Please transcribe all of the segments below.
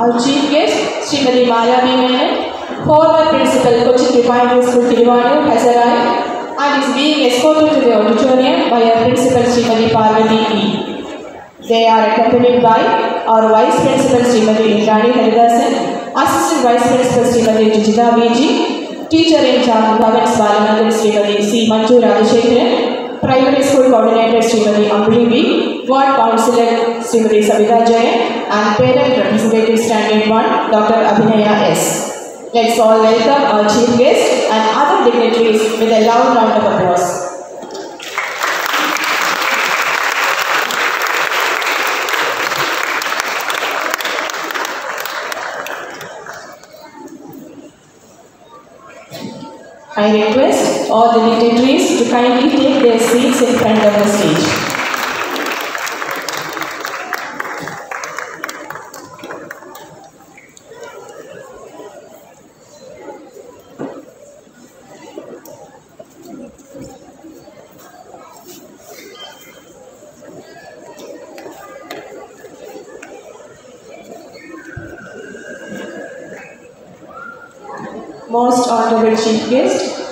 Our chief guest, Srimati Malavi Menon, former principal Cochin Refinery School Tiruvallur has arrived and is being escorted to the auditorium by our principal Srimati Parvati E. They are accompanied by our vice principal Srimati Indrani Haridasan, assistant vice principal Srimati Jijita VG, teacher in charge Bhavans Balanandhan Srimati C. Manju Radhashekharan, primary school coordinator Srimati Ambuli B, ward councillor Srimati Savita Jayan, and parent representative standing one Dr. Abhinaya S. Let's all welcome our chief guest and other dignitaries with a loud round of applause. I request all the dignitaries to kindly take their seats in front of the stage.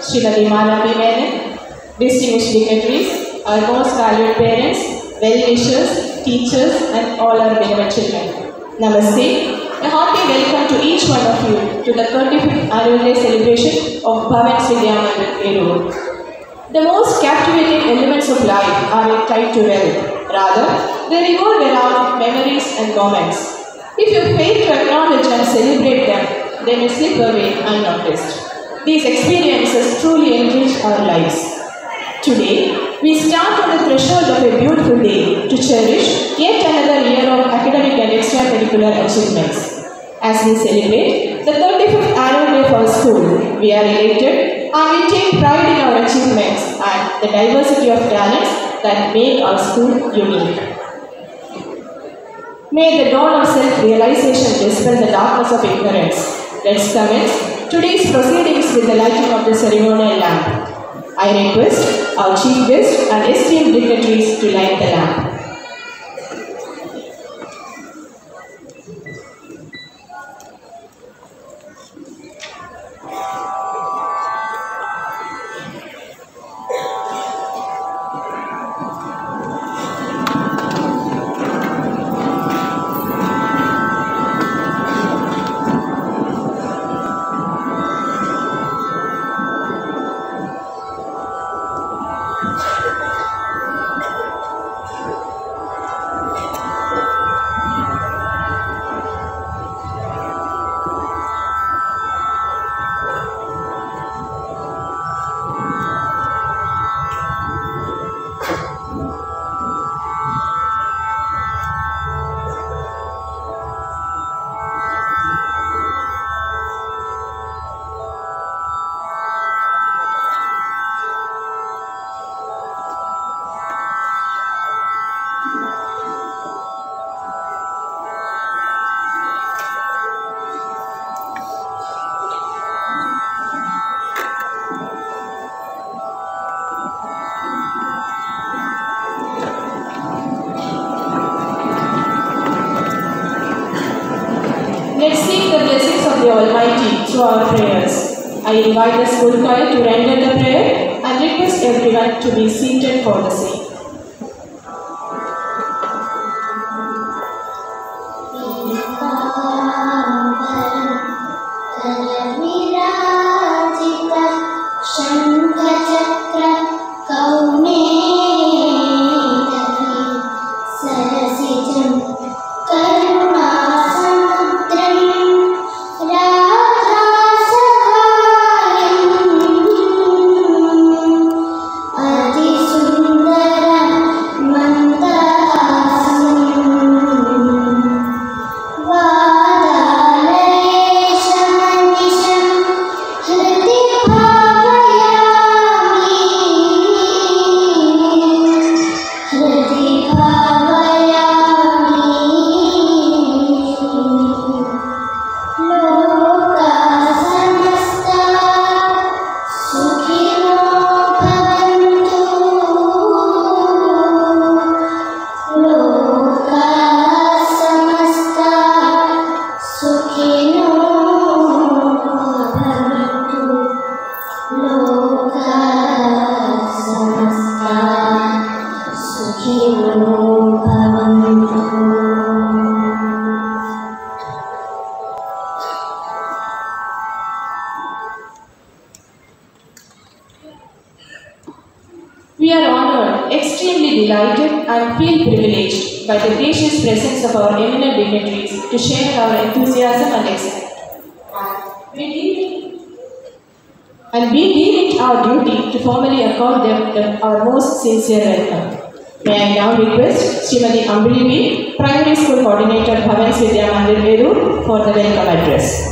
Srimati Malavi Menon, distinguished dignitaries, our most valued parents, well-wishers, teachers, and all our beloved children. Namaste. A hearty welcome to each one of you to the 35th annual day celebration of Bhavan Vidyamandir Eroor. The most captivating elements of life are tied to wealth. Rather, they revolve around memories and moments. If you fail to acknowledge and celebrate them, they may slip away unnoticed. These experiences truly enrich our lives. Today, we stand on the threshold of a beautiful day to cherish yet another year of academic and extracurricular achievements. As we celebrate the 35th annual day of our school, we are elated and we take pride in our achievements and the diversity of talents that make our school unique. May the dawn of self-realization dispel the darkness of ignorance. Let's commence today's proceedings with the lighting of the ceremonial lamp. I request our chief guest and esteemed dignitaries to light the lamp. To share our enthusiasm and excitement. And we deem it our duty to formally accord them the- our most sincere welcome. May I now request Srimati Ambri Primary School Coordinator, Bhavan Vidya Mandir for the welcome address.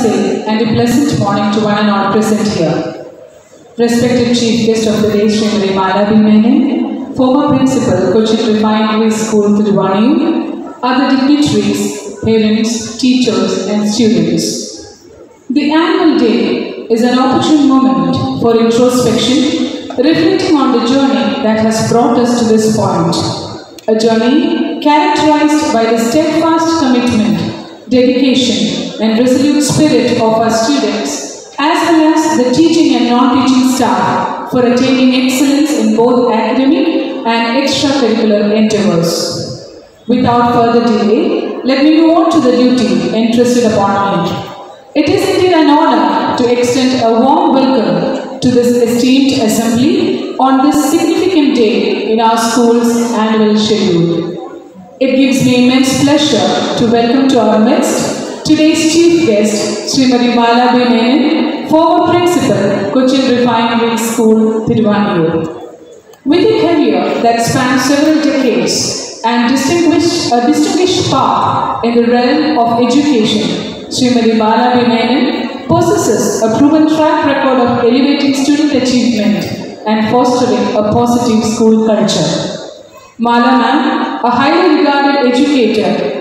Namaste and a pleasant morning to one and all present here. Respected Chief Guest of the day, Srimati Malavi Menon, former Principal, Cochin Refinery School, Tiruvani, other dignitaries, parents, teachers and students. The annual day is an opportune moment for introspection, reflecting on the journey that has brought us to this point. A journey characterized by the steadfast commitment, dedication, and resolute spirit of our students, as well as the teaching and non-teaching staff for attaining excellence in both academic and extracurricular endeavors. Without further delay, let me move on to the duty entrusted upon me. It is indeed an honor to extend a warm welcome to this esteemed assembly on this significant day in our school's annual schedule. It gives me immense pleasure to welcome to our midst today's chief guest, Srimati Mala B. Former principal, Cochin Refinery School, Tiruvannamalai. With a career that spans several decades and distinguished, a distinguished path in the realm of education, Srimati Mala B. Possesses a proven track record of elevating student achievement and fostering a positive school culture. Mala ma'am, a highly regarded educator,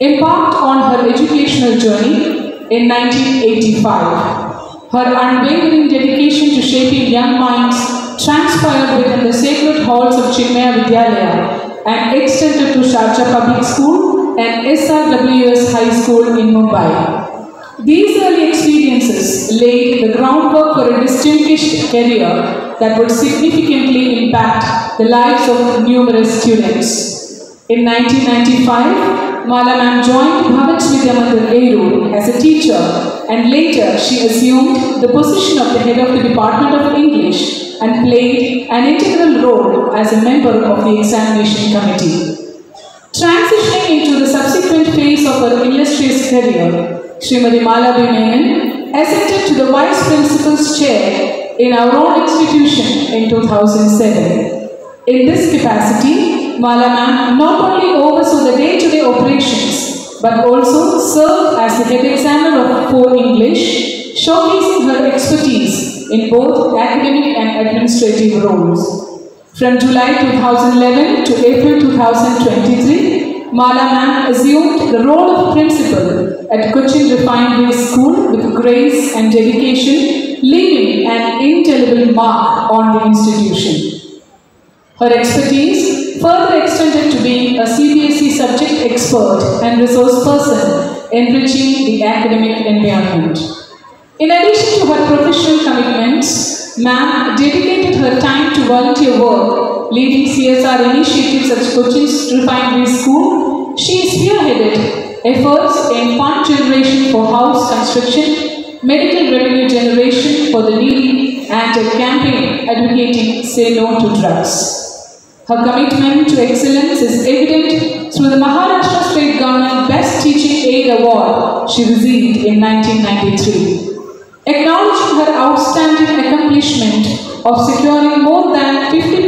embarked on her educational journey in 1985. Her unwavering dedication to shaping young minds transpired within the sacred halls of Chinmaya Vidyalaya and extended to Sharjah Public School and SRWS High School in Mumbai. These early experiences laid the groundwork for a distinguished career that would significantly impact the lives of numerous students. In 1995, Mala ma'am joined Bhavat Vidya Mandir Eroor as a teacher and later she assumed the position of the head of the Department of English and played an integral role as a member of the examination committee. Transitioning into the subsequent phase of her illustrious career, Srimati Mala B. Ascended to the Vice Principal's chair in our own institution in 2007. In this capacity, Mala not only oversaw the day-to-day operations but also served as the head examiner of core English, showcasing her expertise in both academic and administrative roles. From July 2011 to April 2023, Mala ma'am assumed the role of principal at Cochin Refinery School with grace and dedication, leaving an indelible mark on the institution. Her expertise further extended to being a CBSE subject expert and resource person, enriching the academic environment. In addition to her professional commitments, ma'am dedicated her time to volunteer work, leading CSR initiatives at Cochin's Refinery School. She spearheaded efforts in fund generation for house construction, medical revenue generation for the needy, and a campaign advocating say no to drugs. Her commitment to excellence is evident through the Maharashtra State Government Best Teaching Aid Award she received in 1993. Acknowledging her outstanding accomplishment of securing more than 50%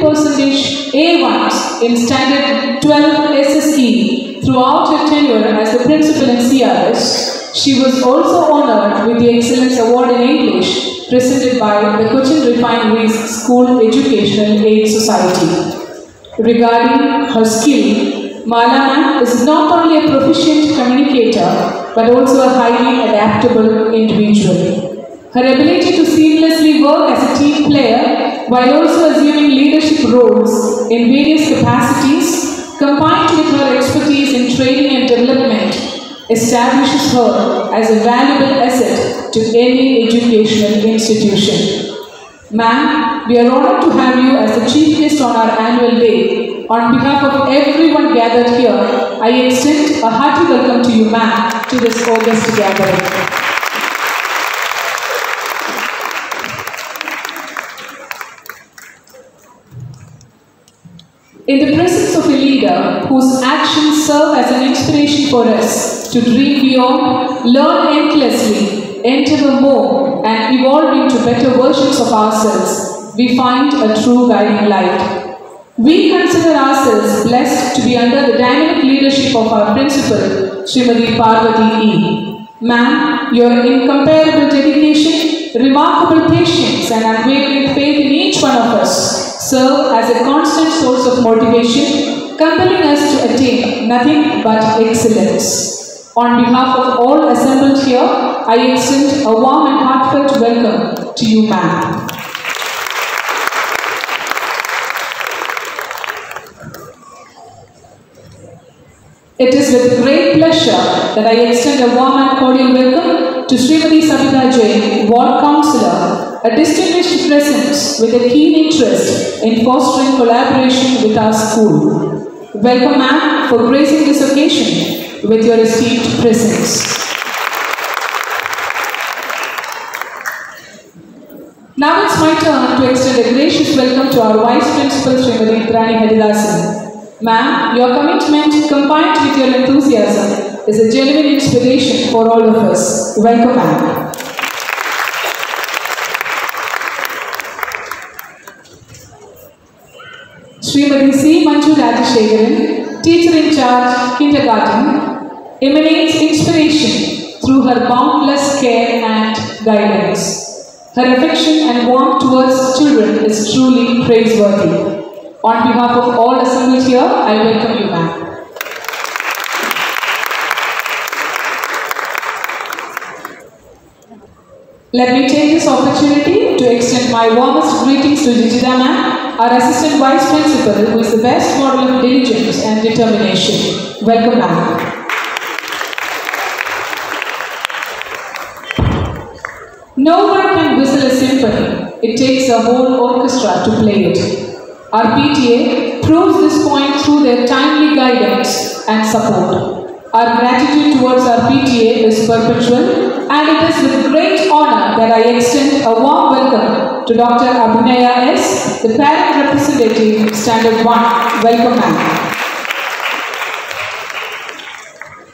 A1s in Standard 12 SSE throughout her tenure as the principal in CRS, she was also honored with the Excellence Award in English presented by the Cochin Refineries School Educational Aid Society. Regarding her skill, Malana is not only a proficient communicator but also a highly adaptable individual. Her ability to seamlessly work as a team player while also assuming leadership roles in various capacities, combined with her expertise in training and development, establishes her as a valuable asset to any educational institution. Ma'am, we are honored to have you as the chief guest on our annual day. On behalf of everyone gathered here, I extend a hearty welcome to you, ma'am, to this August gathering. In the presence of a leader whose actions serve as an inspiration for us to dream beyond, learn endlessly, enter the more, and evolve into better versions of ourselves, we find a true guiding light. We consider ourselves blessed to be under the dynamic leadership of our principal, Srimati Parvati E. Ma'am, your incomparable dedication, remarkable patience, and unwavering faith in each one of us serve as a constant source of motivation, compelling us to attain nothing but excellence. On behalf of all assembled here, I extend a warm and heartfelt welcome to you, ma'am. It is with great pleasure that I extend a warm and cordial welcome to Srimati Sabita Jain, Ward Councillor, a distinguished presence with a keen interest in fostering collaboration with our school. Welcome, ma'am, for gracing this occasion with your esteemed presence. Now it's my turn to extend a gracious welcome to our Vice Principal Srimati Indrani Haridasan. Ma'am, your commitment combined with your enthusiasm is a genuine inspiration for all of us. Welcome, ma'am. Srimati C. Manju Rajashekaran, teacher in charge, kindergarten, emanates inspiration through her boundless care and guidance. Her affection and warmth towards children is truly praiseworthy. On behalf of all assembled here, I welcome you, ma'am. Let me take this opportunity to extend my warmest greetings to Jijida ma'am, our Assistant Vice Principal, who is the best model of diligence and determination. Welcome, ma'am. No one can whistle a symphony. It takes a whole orchestra to play it. Our PTA proves this point through their timely guidance and support. Our gratitude towards our PTA is perpetual and it is with great honor that I extend a warm welcome to Dr. Abhinaya S., the parent representative, Standard 1. Welcome, ma'am.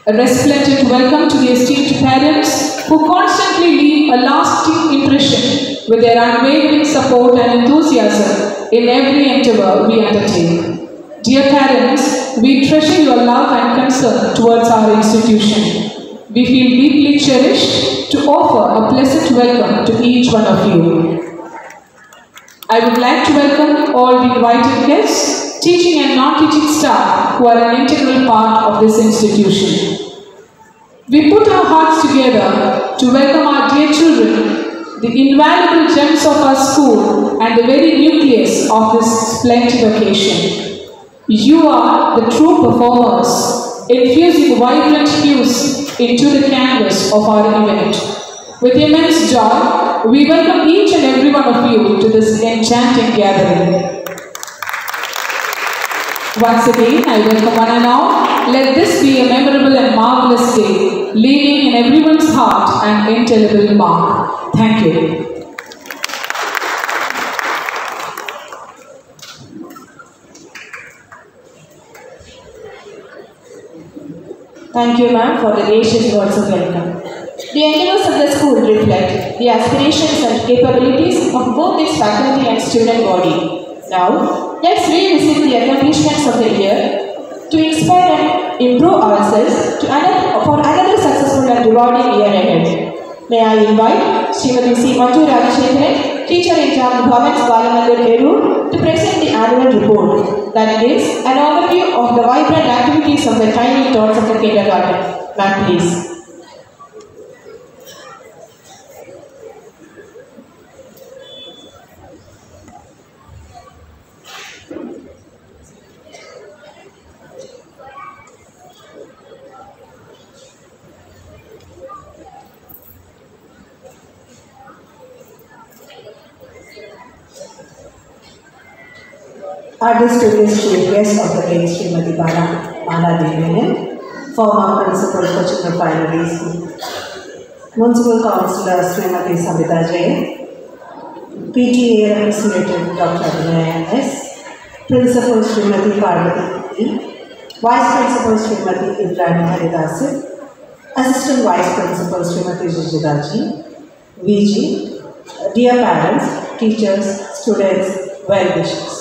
A resplendent welcome to the esteemed parents who constantly leave a lasting impression with their unwavering support and enthusiasm in every endeavor we undertake. Dear parents, we treasure your love and concern towards our institution. We feel deeply cherished to offer a pleasant welcome to each one of you. I would like to welcome all the invited guests, teaching and non-teaching staff who are an integral part of this institution. We put our hearts together to welcome our dear children, the invaluable gems of our school and the very nucleus of this splendid occasion. You are the true performers, infusing vibrant hues into the canvas of our event. With immense joy, we welcome each and every one of you to this enchanting gathering. Once again, I welcome one and all. Let this be a memorable and marvelous day, leaving in everyone's heart an indelible mark. Thank you. Thank you, ma'am, for the gracious words of welcome. The endeavors of the school reflect the aspirations and capabilities of both its faculty and student body. Now, let's revisit the accomplishments of the year to inspire and improve ourselves to another, for another successful and rewarding year ahead. May I invite Srimati C. Manju Rajashekharan, teacher in charge of Bhavans Balamandir Eroor, to present the annual report that gives an overview of the vibrant activities of the tiny tots of the kindergarten. Ma'am, please. Our distinguished guest of the day, Srimati Bala, Bala Devi, former principal Cochin Refinery School, Municipal Councillor Srimati Sabita Jain, PTA representative Dr. Vinaya S, Principal Srimati Parvati E, Vice Principal Srimati Indrani Haridasan, Assistant Vice Principal Srimati Vijayaji, VG, dear parents, teachers, students, well-wishers.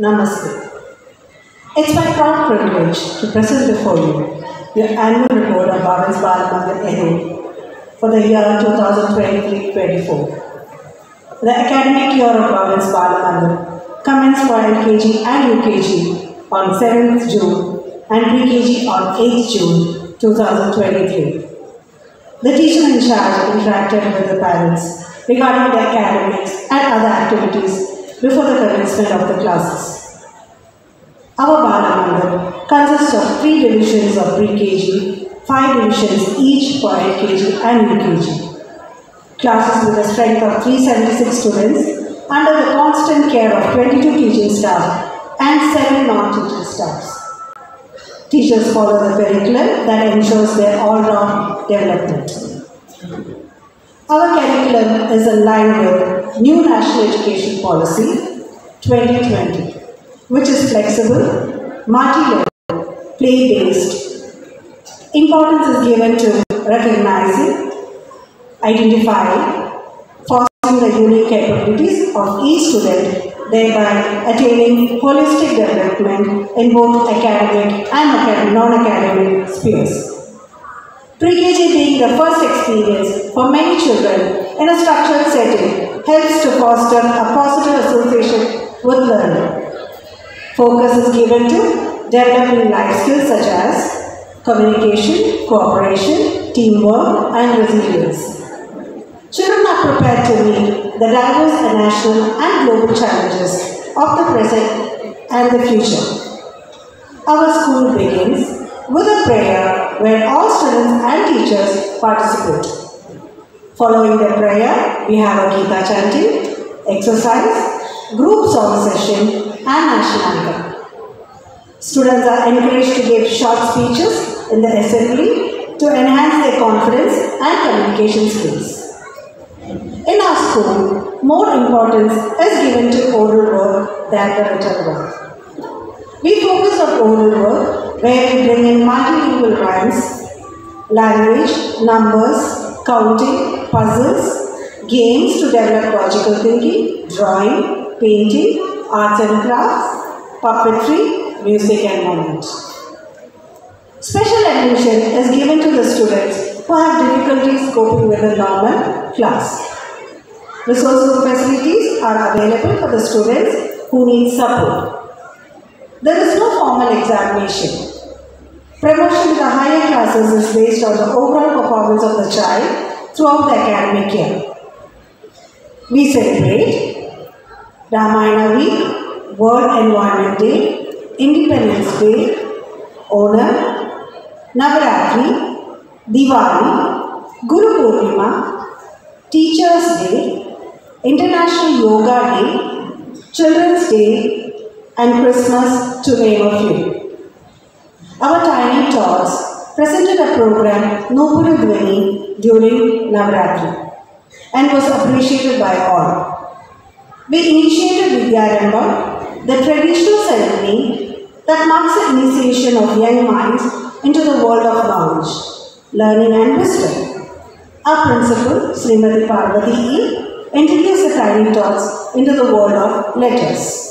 Namaste. It's my proud privilege to present before you the annual report of Bhavans Balamandir Ehu for the year 2023-24. The academic year of Bhavans Balamandir commenced for LKG and UKG on 7th June and PKG on 8th June 2023. The teacher in charge interacted with the parents regarding their academics and other activities before the commencement of the classes. Our Bala Mandir consists of three divisions of pre-KG, five divisions each for LKG and UKG. Classes with a strength of 376 students under the constant care of 22 teaching staff and 7 non-teaching staffs. Teachers follow the curriculum that ensures their all-round development. Our curriculum is line with New National Education Policy 2020, which is flexible, multi-level, play-based. Importance is given to recognizing, identifying, fostering the unique capabilities of each student, thereby attaining holistic development in both academic and non-academic spheres. Pre-KG being the first experience for many children in a structured setting helps to foster a positive association with learning. Focus is given to developing life skills such as communication, cooperation, teamwork, and resilience. Children are prepared to meet the diverse and national and global challenges of the present and the future. Our school begins with a prayer where all students and teachers participate. Following the prayer, we have a Gita chanting, exercise, group song session, and national anthem. Students are encouraged to give short speeches in the assembly to enhance their confidence and communication skills. In our school, more importance is given to oral work than the written work. We focus on oral work where we bring in multilingual rhymes, language, numbers, counting, puzzles, games to develop logical thinking, drawing, painting, arts and crafts, puppetry, music and movement. Special attention is given to the students who have difficulties coping with a normal class. Resources and facilities are available for the students who need support. There is no formal examination. Promotion to the higher classes is based on the overall performance of the child throughout the academic year. We celebrate Ramayana Week, World Environment Day, Independence Day, Onam, Navaratri, Diwali, Guru Purnima, Teachers Day, International Yoga Day, Children's Day, and Christmas, to name a few. Our tiny tots presented a program Nupura Dhwani during Navratri and was appreciated by all. We initiated Vidyaramba, the traditional ceremony that marks the initiation of young minds into the world of knowledge, learning and wisdom. Our principal, Srimati Parvati introduced the tiny tots into the world of letters.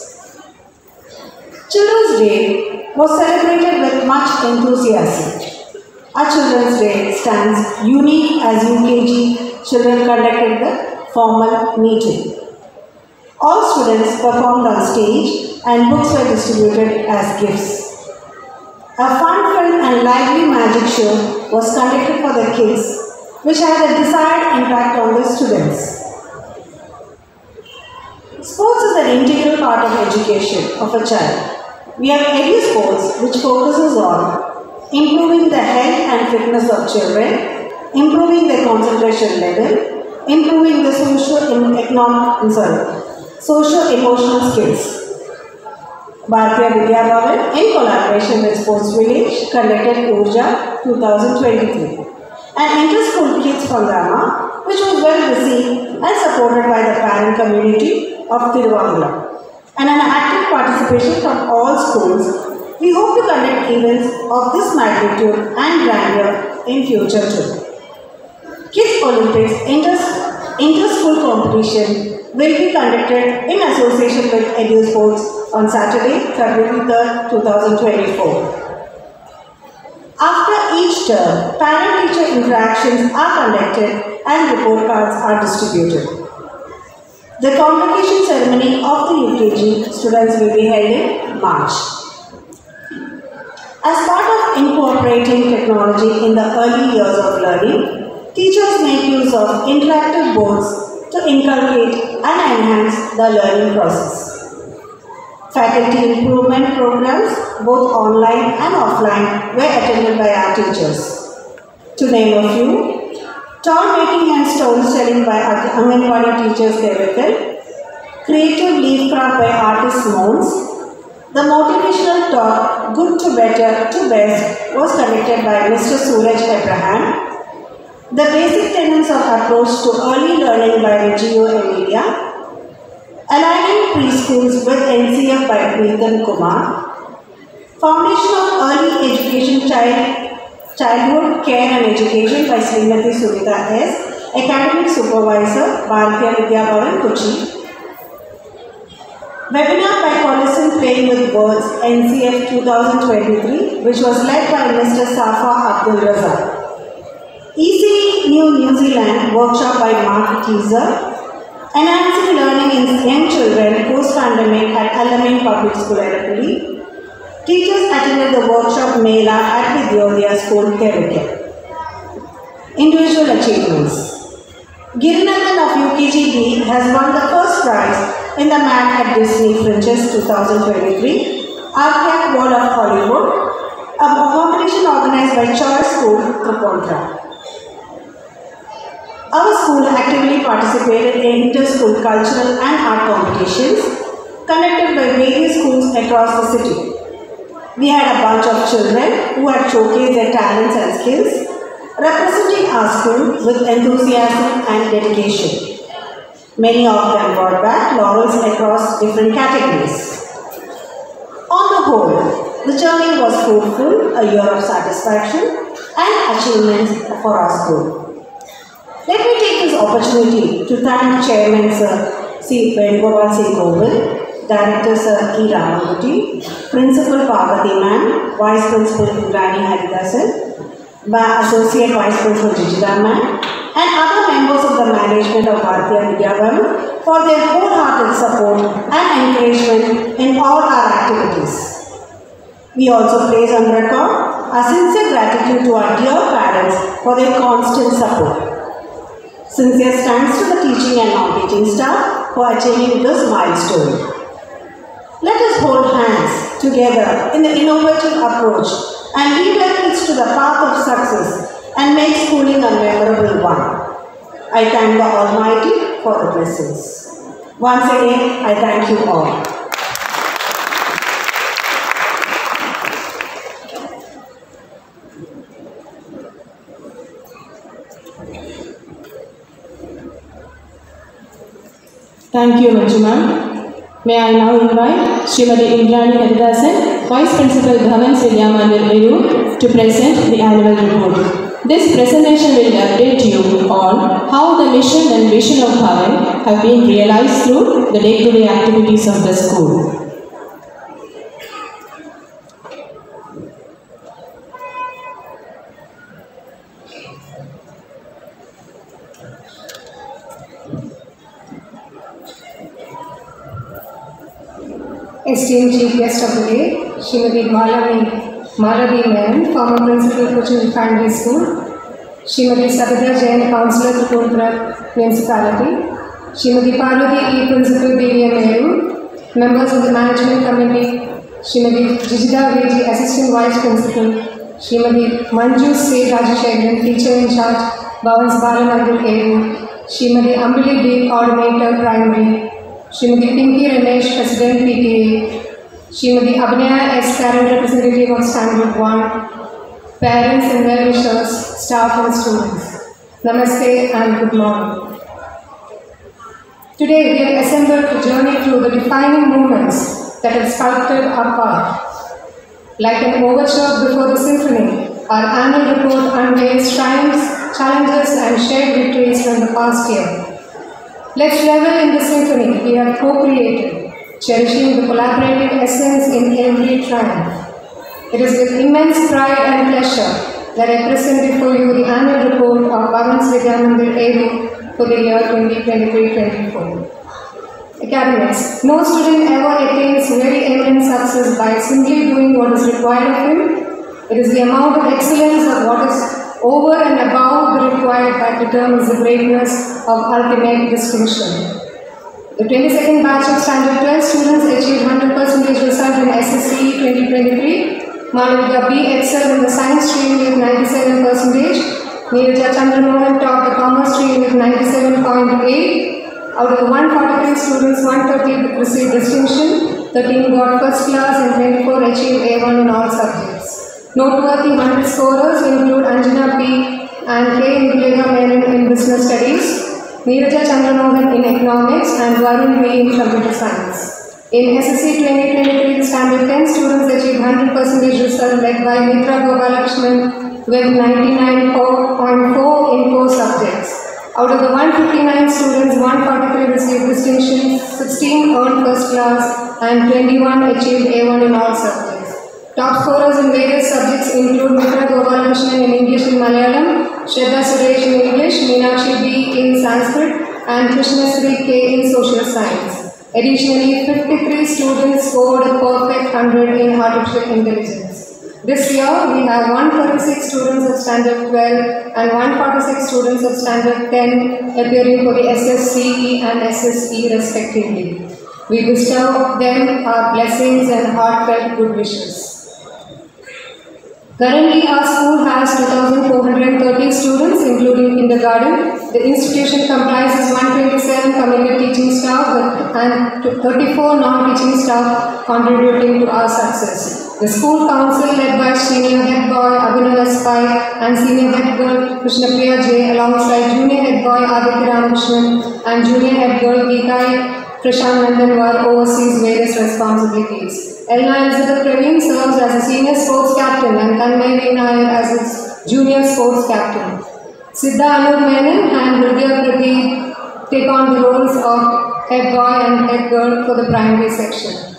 Children's Day was celebrated with much enthusiasm. Our Children's Day stands unique as UKG children conducted the formal meeting. All students performed on stage and books were distributed as gifts. A fun-filled and lively magic show was conducted for the kids which had a desired impact on the students. Sports is an integral part of education of a child. We have Edu Sports which focuses on improving the health and fitness of children, improving their concentration level, improving the social economic, sorry, social emotional skills. Bharatiya Vidya Bhavan in collaboration with Sports Village conducted Urja 2023. An inter-school kids programa which was well received and supported by the parent community of Tiruvangala and an active participation from all schools, we hope to conduct events of this magnitude and grandeur in future too. Kids Olympics inter- inter-school competition will be conducted in association with Edu Sports on Saturday, February 3rd, 2024. After each term, parent-teacher interactions are conducted and report cards are distributed. The convocation ceremony of the UKG students will be held in March. As part of incorporating technology in the early years of learning, Teachers make use of interactive boards to inculcate and enhance the learning process. Faculty improvement programs, both online and offline, were attended by our teachers. To name a few, toy making and stone selling by Anganwadi teachers Devakar, creative leaf craft by artist Mons, the motivational talk Good to Better to Best was conducted by Mr. Suraj Abraham. The basic tenets of approach to early learning by Reggio Emilia, aligning preschools with NCF by Preetham Kumar, Foundation of Early Education Child, Childhood Care and Education by Srimati Sunita S, Academic Supervisor, Bharatiya Vidya Bhavan, Kochi. Webinar by Collison Playing with Words, NCF 2023, which was led by Mr. Safa Abdul Razak. ECE New New Zealand workshop by Mark Teaser, Enhancing Learning in Young Children Post-Pandemic at Alamein Public School, Erapuli. Teachers attended the workshop Mela at Vidyodaya School, Kerala. Individual achievements. Girinathan of UKGB has won the first prize in the Mac at Disney Fringes 2023, Arcade Wall of Hollywood, a competition organized by Choice School, Tripunithura. Our school actively participated in inter-school cultural and art competitions conducted by various schools across the city. We had a bunch of children who had showcased their talents and skills, representing our school with enthusiasm and dedication. Many of them brought back laurels across different categories. On the whole, the journey was fruitful, a year of satisfaction and achievements for our school. Let me take this opportunity to thank Chairman Sir C. Venugopal Singh Director Sir E. Ramaguti, Principal Parvati Man, Vice Principal Indrani Haridasan, Associate Vice Principal Jijida Man, and other members of the management of Bharatiya Vidya Bhavan for their wholehearted support and encouragement in all our activities. We also place on record our sincere gratitude to our dear parents for their constant support. Sincere thanks to the teaching and non-teaching staff for achieving this milestone. Let us hold hands together in the innovative approach and lead our to the path of success and make schooling a memorable one. I thank the Almighty for the blessings. Once again, I thank you all. Thank you, ma'am. May I now invite Srimati Indrani Haridasan, Vice Principal Bhavan Vidyamandir Veru, to present the annual report. This presentation will update you on how the mission and vision of Bhavan have been realized through the day-to-day activities of the school. Esteemed Chief Guest of the Day, Srimati Malavi Malavi Ma'am, former Principal Cochin Primary School, Srimati Sabita Jain, Councillor Tripura Municipality, Srimati Parvati E. Principal BVM Meru, members of the Management Committee, Srimati Jijida Veji, Assistant Vice Principal, Srimati Manju C. Rajashekharan, Teacher in Charge, Bhavans Balanandu Eru, Srimati Ambili D. Coordinator Primary, Srimati Pinky Ramesh, President PTA, Srimati Abhinaya S. Parent Representative of Standard 1, parents and well-wishers, staff and students. Namaste and good morning. Today we have assembled to journey through the defining moments that have sculpted our path. Like an overture before the symphony, our annual report unveils triumphs, challenges and shared victories from the past year. Let's revel in the symphony we have co-created, cherishing the collaborative essence in every triumph. It is with immense pride and pleasure that I present before you the annual report of Bhavans Vidyamandir Eroor for the year 2023-24. Academics. No student ever attains very eminent success by simply doing what is required of him. It is the amount of excellence of what is over and above the required that determines the greatness of ultimate distinction. The 22nd batch of Standard 12 students achieved 100% result in SSCE 2023. Malavika B excelled in the science stream with 97%. Neeraja Chandramohan topped the commerce stream with 97.8. Out of the 143 students, 130 received distinction, 13 got first class and 24 achieved A1 in all subjects. Noteworthy 100 scorers include Anjana P and K. Nilega Menon in business studies, Neeraja Chandramohan in economics and Varun V in computer science. In SSC 2023, the standard 10 students achieved 100% result led by Mitra Gopalakrishnan with 99.4 in core subjects. Out of the 159 students, 143 received distinction, 16 earned first class, and 21 achieved A1 in all subjects. Top scorers in various subjects include Mitra Gopalakrishnan in English and Malayalam, Shraddha Suresh in English, Meenakshi B in Sanskrit, and Krishna Sri K in Social Science. Additionally, 53 students scored a perfect 100 in Artificial Intelligence. This year, we have 136 students of Standard 12 and 146 students of Standard 10 appearing for the SSCE and SSE respectively. We bestow them our blessings and heartfelt good wishes. Currently, our school has 2,430 students, including kindergarten. The garden. The institution comprises 127 committed teaching staff and 34 non-teaching staff contributing to our success. The school council, led by senior head boy Abhinav S. Pai and senior head girl Krishnapriya J, alongside junior head boy Aditya Ramakrishnan and junior head girl Geetai Prashant Nandanwar oversees various responsibilities. Elna Elizabeth Praveen serves as a senior sports captain and Tanmay V. Nair as its junior sports captain. Siddha Anup Menon and Hridaya Pradeep take on the roles of head boy and head girl for the primary section.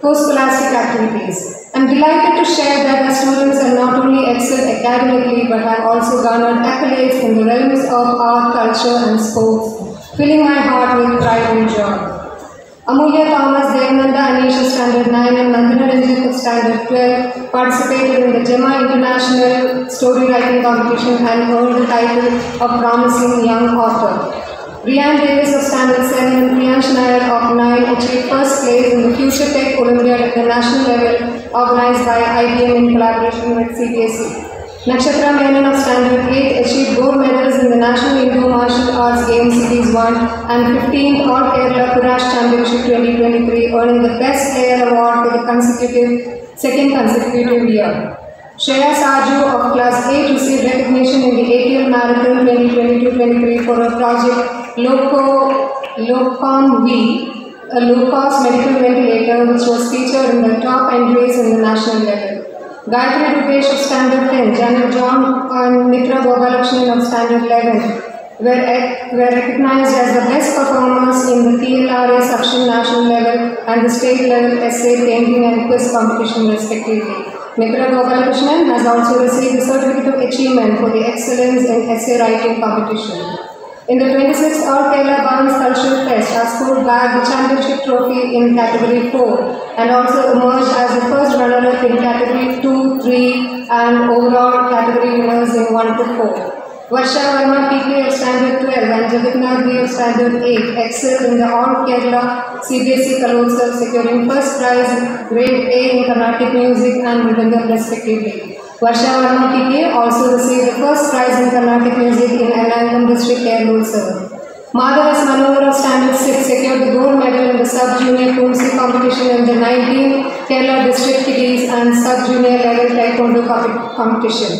Post-scholastic activities. I'm delighted to share that our students have not only excelled academically but have also garnered accolades in the realms of art, culture and sports, filling my heart with pride and joy. Amulya Thomas, Devananda Anisha Standard 9 and Nandana Ranjit Standard 12 participated in the Gemma International Story Writing Competition and earned the title of Promising Young Author. Rian Davis of Standard 7 and Priyansh Nair of 9 achieved first place in the Future Tech Olympiad at the national level organized by IBM in collaboration with CBSE. Nakshatra Menon of Standard 8 achieved gold medals in the National Indo Martial Arts Games Series 1 and 15th All Kerala Kurash Championship 2023, earning the Best Player Award for the consecutive second consecutive year. Shreya Saju of Class 8 received recognition in the ATL Marathon 2022-23 for her project Loco Locom V, a low-cost medical ventilator which was featured in the top entries in the national level. Gayatri Rupesh of Standard 10, Janet John and Mitra Gopalakrishnan of Standard 11 were, were recognized as the best performers in the TLRA section national level and the state level essay, painting and quiz competition respectively. Mitra Gopalakrishnan has also received the Certificate of Achievement for the excellence in essay writing competition. In the 26th All Kerala Bhavans Cultural Fest, our school bagged the championship trophy in category 4 and also emerged as the first runner-up in category 2, 3 and overall category winners in 1 to 4. Varsha Verma PK of Standard 12 and Jagannath of Standard 8 excelled in the All Kerala CBSE Kalotsav securing first prize grade A in Carnatic music and Mridangam respectively. Varsha Verma PK also received the first prize in Carnatic music in Ernakulam district Kerala. Madhavas Manohar of Standard 6 secured the gold medal in the sub-junior Poomsae competition in the 19th Kerala district kiddies and sub-junior level taekwondo comp- competition.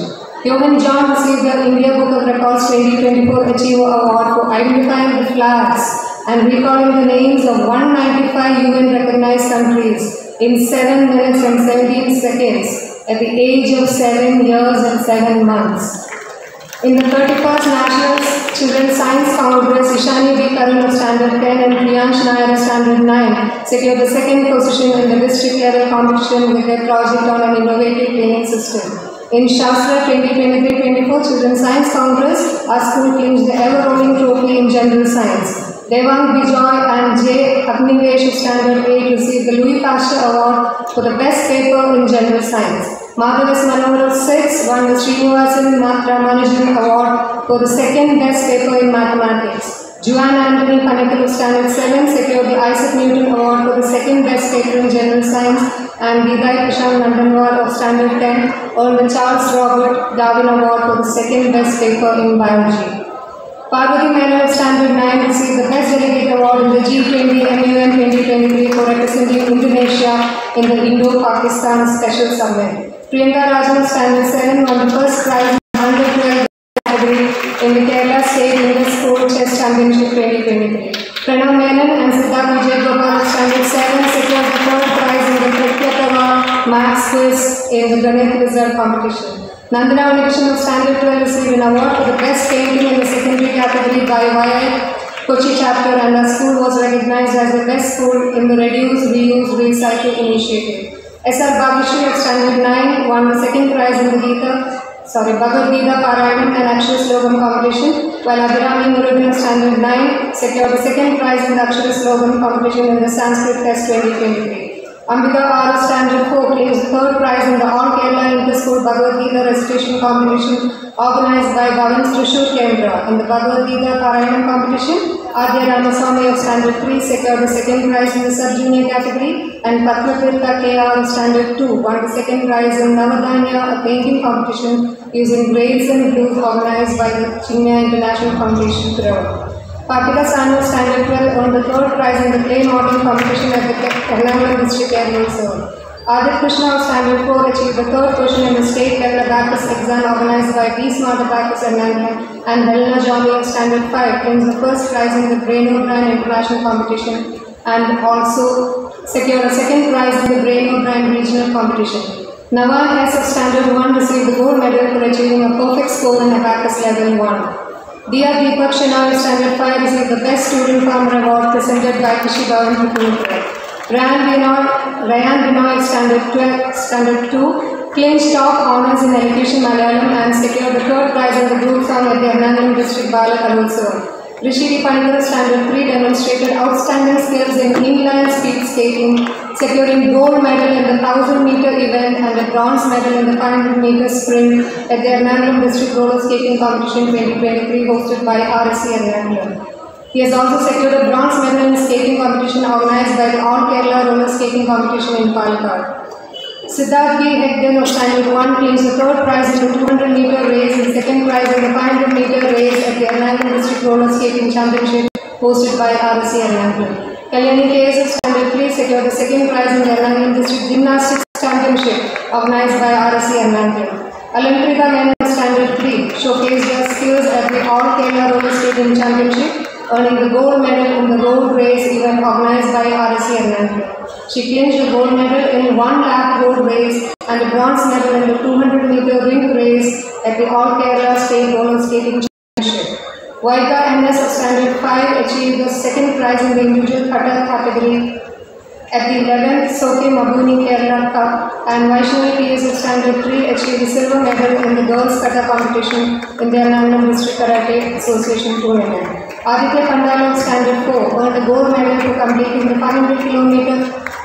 Yohan John received the India Book of Records 2024 Achiever Award for identifying the flags and recalling the names of 195 UN recognized countries in 7 minutes and 17 seconds at the age of 7 years and 7 months. In the 31st National Children's Science Congress, Ishani B. Karan of Standard 10 and Priyansh Nair of Standard 9 secured the second position in the district level competition with their project on an innovative cleaning system. In Shastra 2023-24 Children's Science Congress, our school clinched the ever-rolling trophy in General Science. Devang Bijoy and J. Agnivesh Standard 8 received the Louis Pasteur Award for the best paper in General Science. Madhavas Manohar of 6 won the Srinivasan Nath Ramanujan Award for the second best paper in mathematics. Joanne Anthony Panakal of Standard 7 secured the Isaac Newton Award for the second best paper in general science and Vidai Prashant Nandanwar of Standard 10 earned the Charles Robert Darwin Award for the second best paper in biology. Parvati Menon of Standard 9 received the Best Delegate Award in the G20 MUN 2023 for representing Indonesia in the Indo-Pakistan Special Summit. Priyanka Rajan Standard 7 won the first prize in the 112 category in the Kerala State Inter-School Chess Championship 2023. Pranav Menon and Siddharth Vijay Gopal Standard 7 secured the third prize in the Pratyatava Maths Quiz in the Ganit Wizard competition. Nandana Univision of Standard 12 received an award for the best painting in the secondary category by YI Kochi chapter and the school was recognized as the best school in the Reduce, Reuse, Recycle initiative. SR Babushri of standard nine won the prize in Gita sorry Bhagavadgita parayan and akshar slogan competition well Abhirami standard nine secure the prize in akshar slogan competition in the Sanskrit test twenty twenty Ambika R standard four placed third prize in the all Kerala inter school Bhagavadgita registration competition organise by govern Thrissur Kendra in the Bhagavadgita parayan competition Adya Ramaswamy of Standard 3 secured the second prize in the sub-junior category and Patmatirtha KR of Standard 2 won the second prize in Navadanya, a painting competition using grades and blues organized by the Chinmaya International Foundation, Throw. Papila Sanu Standard 12 won the third prize in the clay modeling competition at the Ernakulam District Aerial Zone. Adit Krishna of Standard 4 achieved the third position in the state level abacus exam organized by B Smart Abacus Ernakulam and Helena Jami of Standard 5 claims the first prize in the Brainobrain International Competition and also secured a second prize in the Brainobrain Regional Competition. Navan S of Standard 1 received the gold medal for achieving a perfect score in Abacus Level 1. Dia Deepak Shenoy Standard 5 received the Best Student Farmer Award presented by Krishi Bhavan Hukumar. Ryan Binoy, Ryan Binoy Standard 12, Standard 2 claimed top honors in education Malayalam and secured the third prize in the group song at the Ernakulam District Bala Kalotsavam. Rishi Panikar Standard 3 demonstrated outstanding skills in inline speed skating, securing gold medal in the 1000 meter event and a bronze medal in the 500 meter sprint at the Ernakulam District Roller Skating Competition 2023 hosted by RSC Ernakulam. He has also secured a bronze medal in skating competition organized by the All Kerala Roller Skating Competition in Palakkad. Siddharth B. Hegden of Standard 1 claims the third prize in the 200 meter race and second prize in the 500 meter race at the Ernakulam District Roller Skating Championship hosted by RSC Ernakulam. Kalyani K.S. of Standard 3 secured the second prize in the Ernakulam District Gymnastics Championship organized by RSC Ernakulam. Alankrita Men of Standard 3 showcased their skills at the All Kerala Roller Skating Championship earning the gold medal in the road race event organized by RSC Ernakulam. She clinched the gold medal in one lap road race and the bronze medal in the 200 meter ring race at the All Kerala State Roller Skating Championship. Vaika NS of Standard 5 achieved the second prize in the individual kata category at the 11th Soke Mabuni Kerala Cup and Vaishnavi PS of Standard 3 achieved the silver medal in the girls kata competition in the Ernakulam District Karate Association tournament. Aditya Pandal of Standard 4 earned a gold medal for completing the 500 km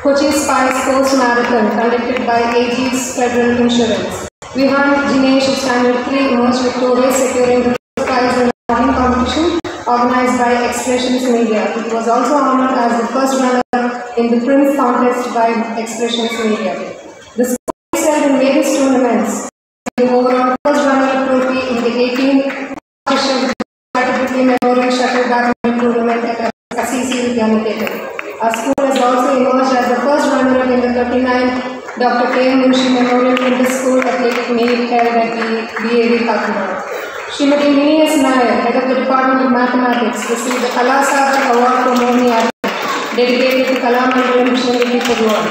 Kochi Spice Coast Marathon conducted by Ageas Federal Insurance. Vihan Jinesh of Standard 3 emerged victorious securing the first prize in the running competition organized by Expressions Media. He was also honored as the first runner in the Prince contest by Expressions Media. The sport is held in various tournaments. The overall first runner trophy in the 18th category Memorial Shuttle Badminton Tournament at Assisi Vidyaniketan. Our school has also emerged as the first runner-up in the 39th Dr. K. Munshi Memorial Inter-School Athletic Meet held at the BAD Kakkanad. Srimati Mini S. Nair, head of the Department of Mathematics, received the Kala Award for Kalamandalam Missionary Purwar.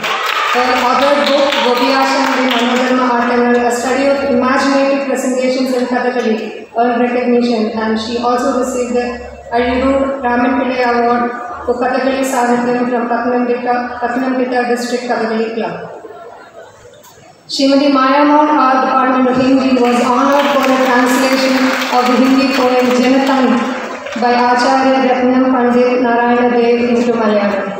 Her authored book, Gopiyasham in Manodharma Artangal, a study of imaginative presentations in Kathakali, earned recognition and she also received the Ayuru Raman Pillai Award for Kathakali Sahityam from Patnamthitta District Kathakali Club. Srimati Maya Mohan, our Department of Hindi, was honored for a translation of the Hindi poem Janatang by Acharya Ratnam Pandit Narayana Dev into Malayalam.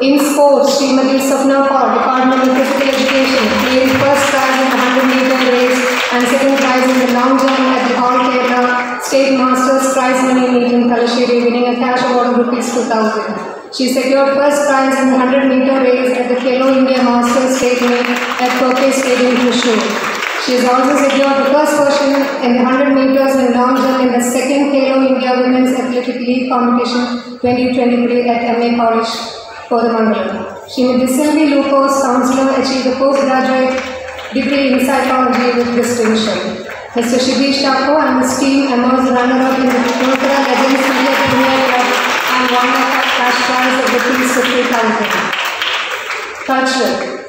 In sports, Srimati Sapna Kaur, Department of Physical Education, claimed first prize in the 100 meter race and second prize in the long jump at the All Kerala State Masters Prize Money Meet in Kalashiri, winning a cash award of rupees 2000. She secured first prize in the 100 meter race at the Khelo India Masters State Meet at Koke Stadium, Thrissur. She has also secured the first position in the 100 meters and long jump in the second Khelo India Women's Athletic League Competition 2023 at MA College, Kothamangalam. Srimati Sylvie Lupos, counselor, achieved a postgraduate degree in psychology with distinction. Mr. Shibish Thakur and his team emerged runner-up in the Tirupura Legends Media Premier Club and won the cash prize of the rupees 50,000. Cultural.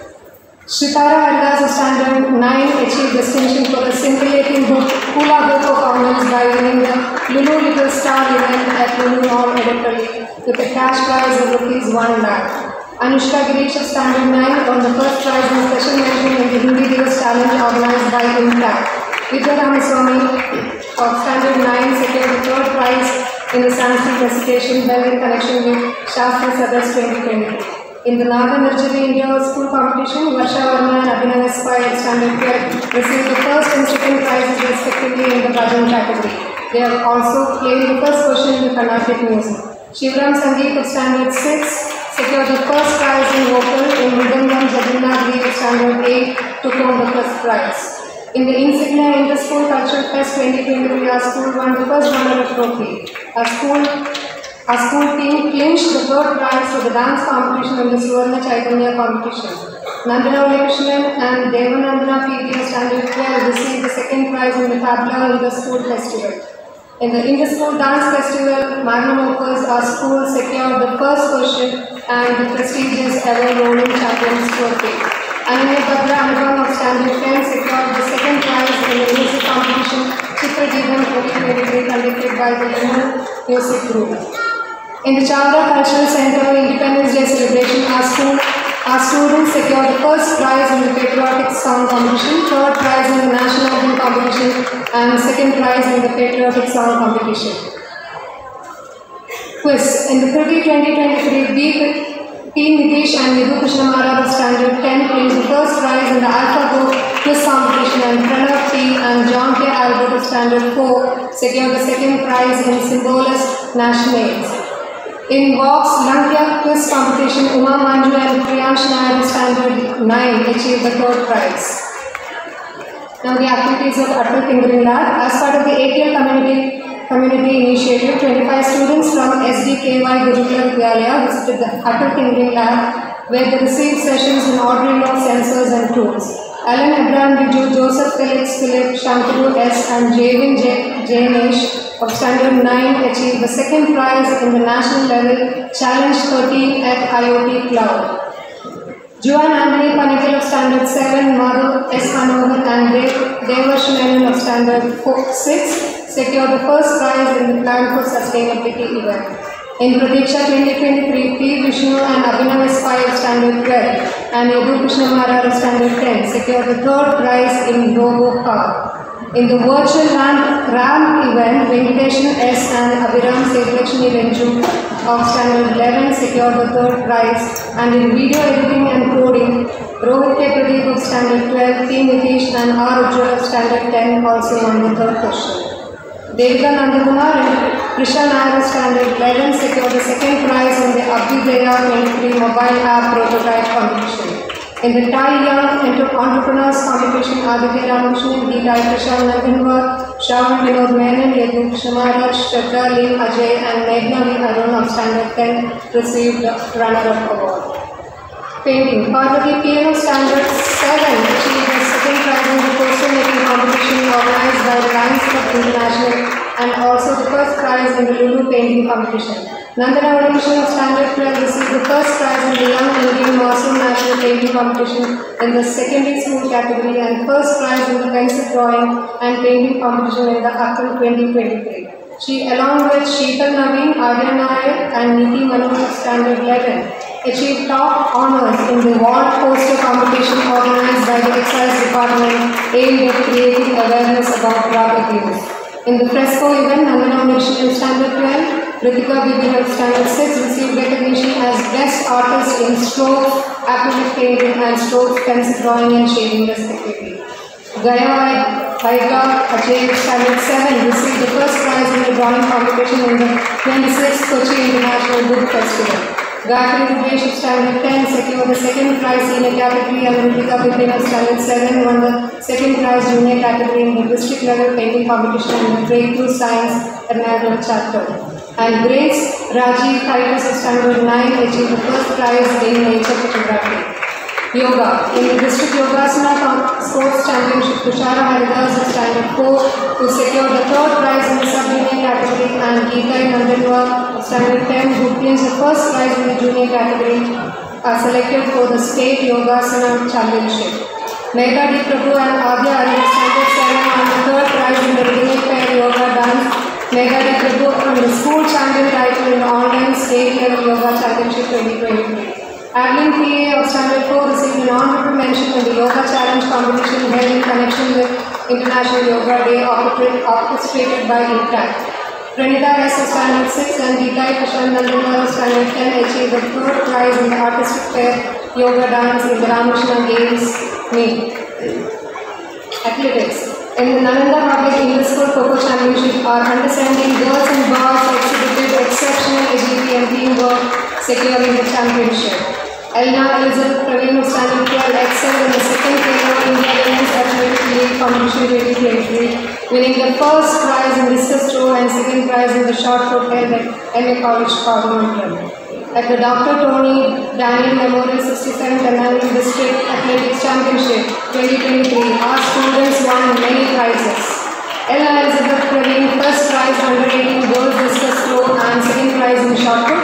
Shitara Ardas of Standard 9 achieved distinction for the scintillating hoop, hula hoop performance by winning the Lulu Little Star event at Lulu Hall, Edappally with a cash prize of rupees 1 lakh. Anushka Girish of Standard 9 won the first prize in special mention in the Hindi Divas Challenge organized by Impact. Vidya Ramaswamy of uh, Standard 9 secured the third prize in the Sanskrit recitation held in connection with Shastra Sadas 2023. In the Naga Nursery India School competition, Varsha Verma and Abhinav S. Pai Standard 12 received the first and second prizes respectively in the Bhajan category. They have also claimed the first position in the Carnatic music. Shivram Sangeet of Standard 6 secured the first prize in vocal in Mridangam Jagannath of Standard 8 took home the first prize. In the Insignia Inter-School Cultural Fest 2023, our school won the first runner-up trophy. Our school, our school team clinched the third prize for the dance competition in the Suvarna Chaitanya competition. Nandana Krishnan and Devanandana of Standard 12 received the second prize in the Tabla in the school Festival. In the Inter-School Dance Festival, Magnum Opus, our school secured the first position and the prestigious ever rolling champions trophy. Ananya Bhadra Anupam of Standard 10 secured the second prize in the music competition Chitra Jeevan 2023 conducted by the Lenu Music Group. In the Chandra Cultural Center Independence Day celebration, our school our students secured the first prize in the patriotic song competition, third prize in the national anthem competition, and second prize in the patriotic song competition. Quiz. In the Prithvi 2023 B P. Nitish and Vidhu Krishnamara Standard 10 claimed the first prize in the AlphaGo quiz competition and Pranav P. and John K. Albert Standard 4 secured the second prize in Symbolist Nationals. In Vox Lankya quiz competition, Uma Manju and Priyansh Nair Standard 9 achieved the third prize. Now the activities of Atal Tinkering Lab. As part of the ATL community community initiative, 25 students from SDKY Gurukula Vidyalaya visited the Atal Tinkering Lab where they received sessions in ordering of sensors and tools. Alan Abraham Biju, Joseph Felix Philip, Shantanu S. and Javin J- Jainesh of Standard 9 achieved the second prize in the national level Challenge 13 at IoT Cloud. Juan Anthony Panikal of Standard 7, Madhu S. Manohar and Dev- Devash Menon of Standard 4, 6 secured the first prize in the Plan for Sustainability event. In Pradiksha 2023, P. Vishnu and Abhinav S. Pai of Standard 12 and Yadu Krishna Maharaj of Standard 10 secured the third prize in Robo Car. In the virtual ramp event, Venkateshan S. and Abhiram Setlakshmi Renju of Standard 11 secured the third prize. And in video editing and coding, Rohit K. Pradeep of Standard 12, P. Nitish and R. Ujjwal of Standard 10 also won the third position. Devika Nandakumar and Krisha Nair of Standard 11 secured the second prize in the Abhyudaya 23 mobile app prototype competition. In the TiE Young Entrepreneurs Competition, Aditya Ramakrishnan, Geeta Krishna Nandanwar, Shravan Vinod Menon, Yadu Shamaraj, Shraddha Lim Ajay, and Meghna. Arun of Standard 10 received the runner-up award. Painting. Parvati Piano Standard 7 achieved the second prize in the poster making competition organized by the Lions Club International and also the first prize in the Lulu painting competition. Nandana Audition of Standard 12 received the first prize in the Young Indian Master National Painting Competition in the secondary school category and first prize in the pencil drawing and painting competition in the April 2023. She, along with Sheetal Naveen, Arya Nair and Niti Manohar of Standard 11, achieved top honors in the wall poster competition organized by the Excise Department aimed at creating awareness about drug abuse. In the fresco event, Nandana Mission in Standard 12, Ritika of Standard 6 received recognition as Best Artist in Stroke Acrylic Painting and Stroke Pencil Drawing and Shading respectively. Gaya Haika achieved standard 7 received the first prize in the drawing competition in the 26th Kochi International Book Festival. Gayatri Rupesh of standard 10 secured the second prize in senior category and Ritika Bipin of standard 7 won the second prize junior category in the district level painting competition in the Breakthrough Science Ernakulam chapter. And Grace Rajiv Titus of standard 9 achieved the first prize in nature photography. Yoga. In the district Yogasana sports championship, Tushara Haridas of standard 4 who secured the third prize in the sub-junior category and Geeta Nandanwar of standard 10 who claims the first prize in the junior category are selected for the state Yogasana championship. Megha D. Prabhu and Adya are standard 7 and the third prize in the junior pair yoga. Megha D. Prabhu the school champion title in online state level yoga championship 2023. Adeline PA of Standard 4 received an honorable mention in the Yoga Challenge competition held in connection with International Yoga Day orchestra- orchestrated by INTACT. Pranita S of Standard 6 and Geetai Prashant Nandanwar of Standard 10 achieved the third prize in the artistic fair Yoga Dance in the Ramakrishna Games meet. Athletics. In the Nalanda Public English School Kho Championship, our understanding girls and boys exhibited exceptional agility and teamwork, securing the championship. Elna Elizabeth Praveen 12 excelled in the second Khelo India Women's Athletic League Competition 2023, winning the first prize in discus throw and second prize in the shot put held at MA College Cosmopolitan. At the Dr. Tony Daniel Memorial 67th Annual District Athletics Championship 2023, our students won many prizes. Ella Elizabeth Praveen first prize 118 girls discus throw and second prize in shot put.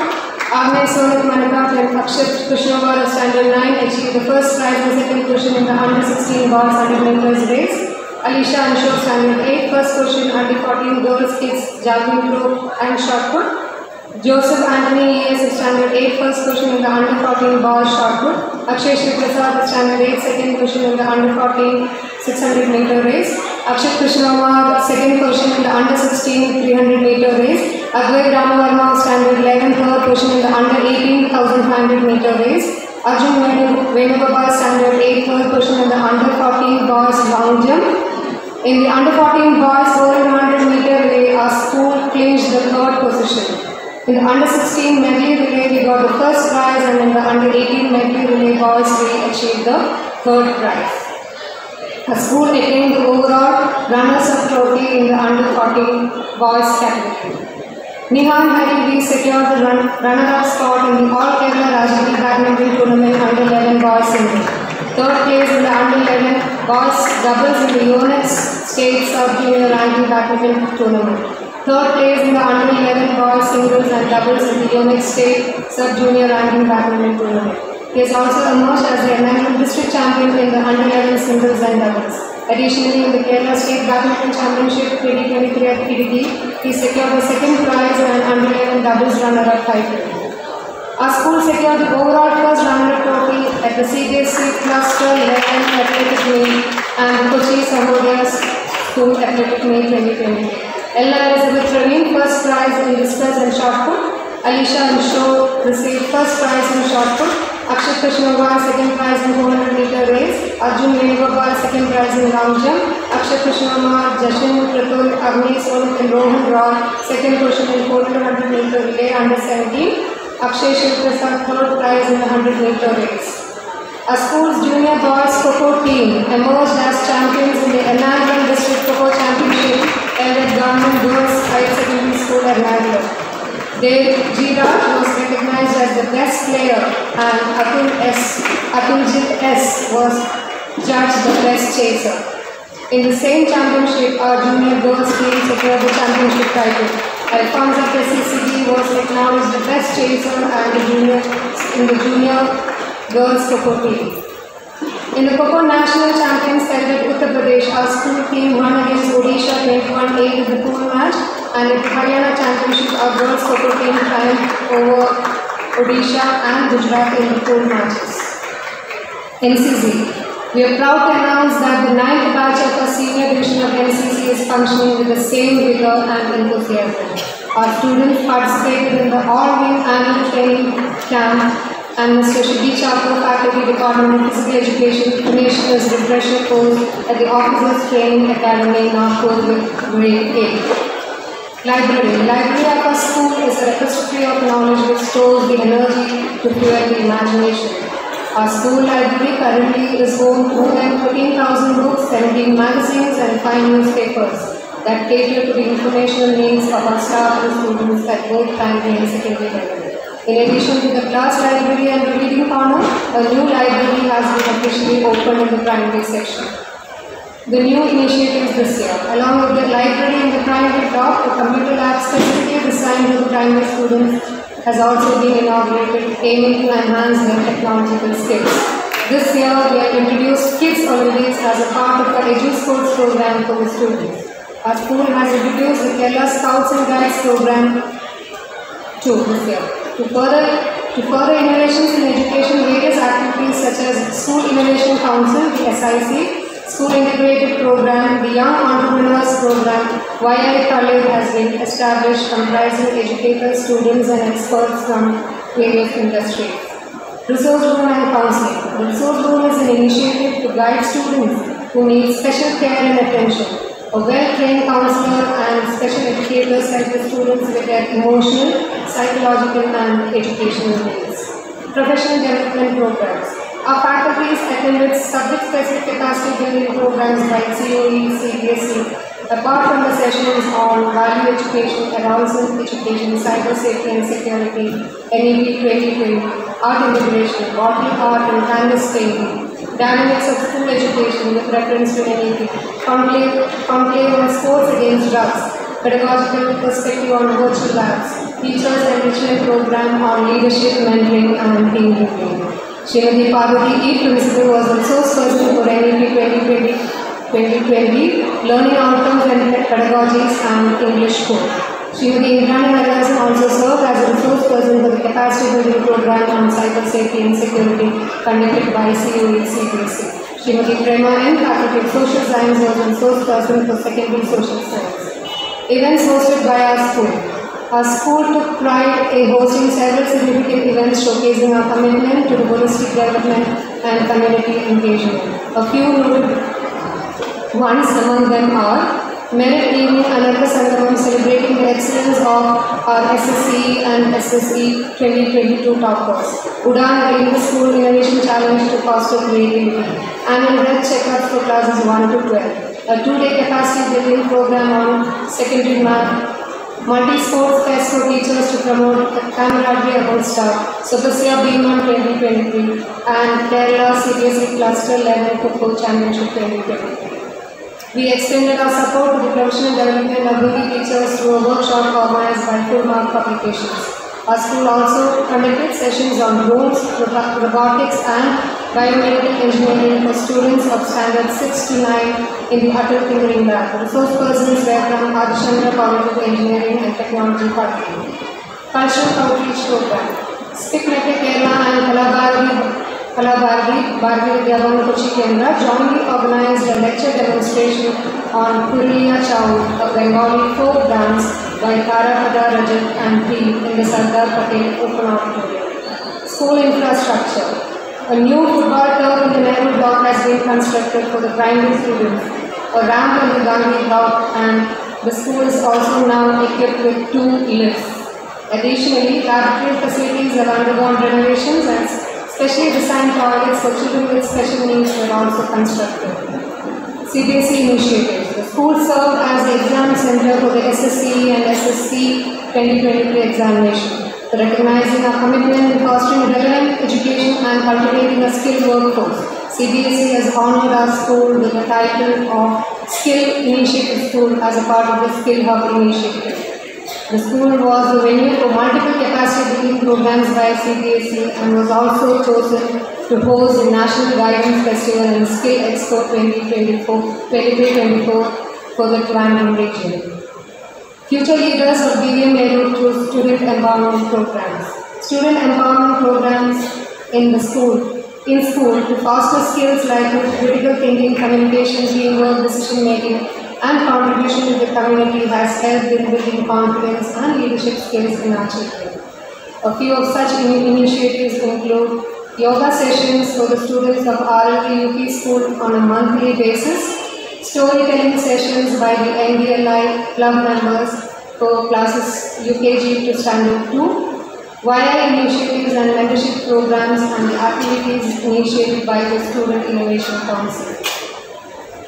Agnes Sonat Manakat and Akshat Kushnawar of Standard 9 achieved the first prize and second position in the under 16 boys 100 meters race. Alicia Anshok Standard 8 first position under 14 girls kids javelin throw and shot put. Joseph Anthony of Standard 8 first position in the under 14 boys shot put. Akshay Shri of Standard 8 second position in the under 14 600 meter race. Akshat Krishnamar second position in the under 16 300 meter race. Advait Ramavarma Standard 11 third position in the under 18 1500 meter race. Arjun Venu- Venugopal Standard 8 third position in the under 14 boys long jump. In the under 14 boys 400 meter relay, our school clinched the third position. In the under 16 medley relay, we got the first prize, and in the under 18 medley relay boys, we achieved the third prize. The school attained the overall runners-up trophy in the under 14 boys category. Nihan Hari we secured the run, runner-up spot in the All Kerala Rajagiri Badminton Tournament under 11 boys single. Third place in the under 11 boys doubles in the UNEX State Sub-Junior Ranking Badminton Tournament. Third place in the under 11 boys singles and doubles in the UNEX State Sub-Junior Ranking Badminton Tournament. He has also emerged as the Ernakulam district champion in the under 11 singles and doubles. Additionally, in the Kerala State Badminton Championship 2023 at PDT, he secured the second prize and under 11 doubles runner-up title. Our school secured the overall first runner-up trophy at the CBSE Cluster 11 Athletic Meet and Kochi Sahodiyas School Athletic Meet 2020. Ella Elizabeth Praveen first prize in discus and shot put. Alicia Ansho received first prize in shot put. Akshat Krishnawar second prize in 400 meter race. Arjun Venugopal second prize in long jump. Akshat Krishnawar, Jashin Pratul, Agni Sonit and Rohan Rao second position in 400 meter relay under 17. Akshay Shivprasad third prize in the 100 meter race. Our school's junior boys Kho team emerged as champions in the Ernakulam District Kho Championship at Government Girls Higher Secondary School, Ernakulam. Dev G. Raj was recognized as the best player and Atul S. Atuljeet S. was judged the best chaser. In the same championship, our junior girls team secured the championship title. Alfonso PCCB was acknowledged the best chaser and the junior in the junior girls Kho team. In the Kho National Champions at Uttar Pradesh, our school team won against Odisha 21-8 in the pool match, and the Haryana Championship, our girls Kho team triumphed over Odisha and Gujarat in the pool matches. NCC. We are proud to announce that the ninth batch of our senior division of NCC is functioning with the same vigor and enthusiasm. Our students participated in the all-wing annual training camp, Mr. Shibbi Chakra, Faculty Department of Physical Education, Commissioner's Refresher Course at the Officers Training Academy, Nagpur, with grade 8. Library. Library at a school is a repository of knowledge which stores the energy to fuel the imagination. Our school library currently is home to more than 13,000 books, 17 magazines and 5 newspapers that cater to the informational needs of our staff and students at both primary and secondary level. In addition to the class library and the reading corner, a new library has been officially opened in the primary section. The new initiatives this year, along with the library in the primary block, a computer lab specifically designed for the primary students has also been inaugurated, aiming to enhance their technological skills. This year, we have introduced Kids Olympics as a part of our Edu Sports program for the students. Our school has introduced the Kerala Scouts and Guides program too this year. To further, to further innovations in education, various activities such as School Innovation Council, the SIC, School Integrated Program, the Young Entrepreneurs Program, YI College has been established comprising educators, students and experts from various industries. Resource Room and Counseling. Resource Room is an initiative to guide students who need special care and attention. A well-trained counselor and special educators help the students with their emotional, psychological and educational needs. Professional development programs. Our faculties attended subject-specific capacity building programs like COE, CBSE, apart from the sessions on value education, arousal education, cyber safety and security, NEP 2020, art integration, bottle art and canvas painting, dynamics of school education with reference to NEP, conclave, conclave on sports against drugs, pedagogical perspective on virtual labs, teachers and enrichment program on leadership, mentoring and team building. Srimati Parvati E. Principal was resource person for NEP 2020, 2020 Learning Outcomes and Pedagogies and English Code. Srimati Indrani Nagasan also served as a resource person for the capacity building program on cyber safety and security conducted by COE CBSE. Srimati Prema N. Faculty of Social Science was a resource person for secondary social science. Events hosted by our school. Our school took pride in hosting several significant events showcasing our commitment to the holistic development and community engagement. A few noted ones among them are Merit Evening Anartha Sangamam celebrating the excellence of our SSC and SSE 2022 toppers. Udan Railway School Innovation Challenge to foster creativity. Annual health checkups for classes 1 to 12. A two-day capacity building program on secondary math multi-sports fest for teachers to promote camaraderie among staff, Sophia Beeman 2023 and Kerala CBSE Cluster 11 Football Championship 2023. We extended our support to the professional development of Hindi teachers through a workshop organized by Full Mark Publications. Our school also conducted sessions on drones, robotics and biomedical engineering for students of standard 6 to 9 in the Atal Tinkering Lab. The resource persons were from Adishandra College of Engineering and Technology, Patna. Cultural Outreach Program. SPIC MACAY Kerala and Kalabharati Kalabharati Bharati Vidya Bhavan Kochi Kendra jointly organized a lecture demonstration on Purulia Chau, a Bengali folk dance by Tarapada Rajak and team in the Sardar Patel Open Auditorium. School infrastructure. A new football turf in the Nehru block has been constructed for the primary students. A ramp in the Gandhi block and the school is also now equipped with two lifts. Additionally, laboratory facilities have undergone renovations and specially designed toilets for children with special needs were also constructed. CBSE initiatives. The school served as the exam center for the SSC and SSC 2023 examination, recognizing our commitment in fostering relevant education and cultivating a skilled workforce. CBSE has honored our school with the title of Skill Initiative School as a part of the Skill Hub initiative. The school was the venue for multiple capacity building programs by CBSE and was also chosen to host the National Guidance Festival and Skill Expo 2024 for the Trivandrum region. Future leaders of BVM Nehru through student empowerment programs. Student empowerment programs in the school, in school to foster skills like critical thinking, communication, teamwork, decision making, and contribution to the community has helped in building confidence and leadership skills in our children. A few of such ini- initiatives include yoga sessions for the students of RLT UP school on a monthly basis, storytelling sessions by the NDLI club members for classes UKG to standard 2, via initiatives and mentorship programs and the activities initiated by the Student Innovation Council.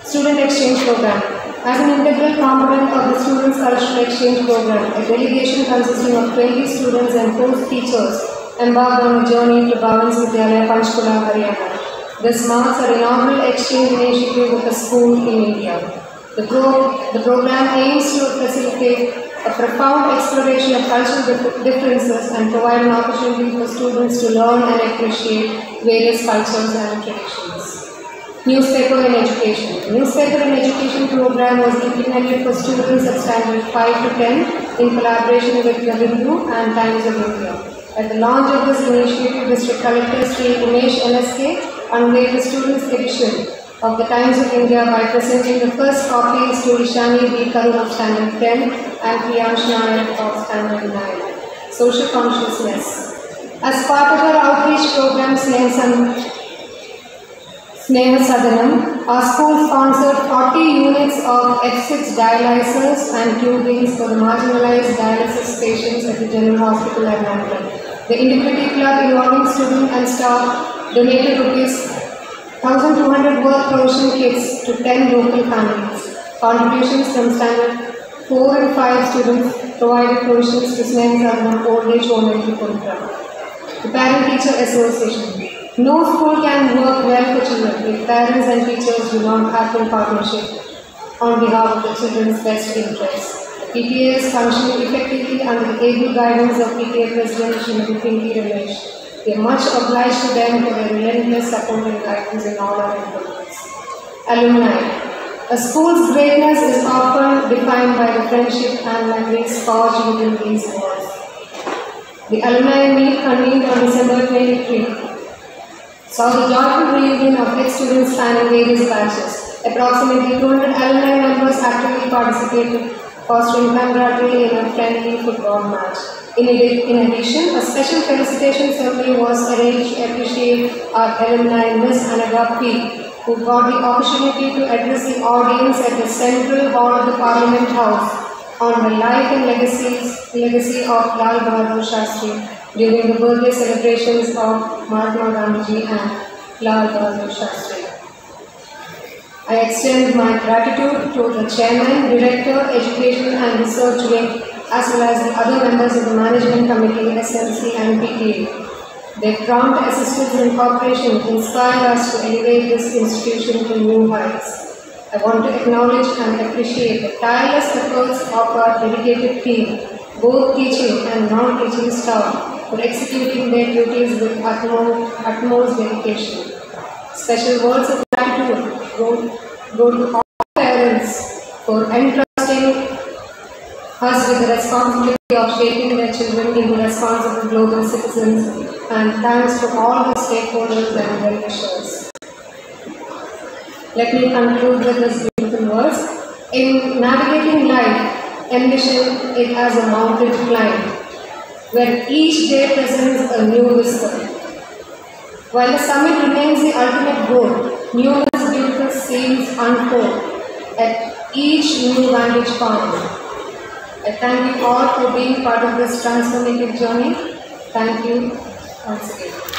Student Exchange Program. As an integral component of the Students Cultural Exchange Program, a delegation consisting of 20 students and 4 teachers embarked on a journey to Bhavans Vidyalaya, Panchkula, Haryana. This marks our inaugural exchange initiative with a school in India. The, pro- the program aims to facilitate a profound exploration of cultural dif- differences and provide an opportunity for students to learn and appreciate various cultures and traditions. Newspaper in Education. Newspaper in Education program was implemented for students at standard 5 to 10 in collaboration with the Hindu and Times of India. At the launch of this initiative, District Collector Sri Umesh NSK unveiled the students' edition of the Times of India by presenting the first copies to Ishani B. Karun of standard 10 and Priyansh Nayak of standard 9. Social consciousness. As part of our outreach program, Snehasam Sneha Sadanam, our school sponsored 40 units of F6 dialyzers and tubings for the marginalized dialysis patients at the General Hospital at Nagpur. The Integrity Club involving students and staff donated rupees 1200 worth provision kits to 10 local families. Contributions from standard 4 and 5 students provided provisions to Sneha Sadanam Old Age Home in Tripura. The Parent Teacher Association. No school can work well for children if parents and teachers do not act in partnership on behalf of the children's best interests. PTA is functioning effectively under the able guidance of PTA President Srimati Pinky Ramesh. We are much obliged to them for their relentless support and guidance in all our endeavors. Alumni. A school's greatness is often defined by the friendship and memories forged within these walls. The alumni meet convened on December 23 saw the joyful reunion of ex-students spanning various batches. Approximately 200 alumni members actively participated, fostering camaraderie in a friendly football match. In, addition, a special felicitation ceremony was arranged to appreciate our alumni Miss Anaga P, who got the opportunity to address the audience at the central hall of the Parliament House on the life and legacies, legacy of Lal Bahadur Shastri during the birthday celebrations of Mahatma Gandhi and Lal Bahadur Shastri. I extend my gratitude to the Chairman, Director, Education and Research Wing, as well as the other members of the Management Committee, SLC and PTA. Their prompt assistance and cooperation inspire us to elevate this institution to new heights. I want to acknowledge and appreciate the tireless efforts of our dedicated team, both teaching and non-teaching staff, for executing their duties with utmost, utmost dedication. Special words of gratitude go, go to all parents for entrusting us with the responsibility of shaping their children into responsible global citizens, and thanks to all the stakeholders and well wishers. Let me conclude with this beautiful words. In navigating life, envision it as a mountain climb, where each day presents a new vista. While the summit remains the ultimate goal, numerous beautiful scenes unfold at each new vantage point. I thank you all for being part of this transformative journey. Thank you once again.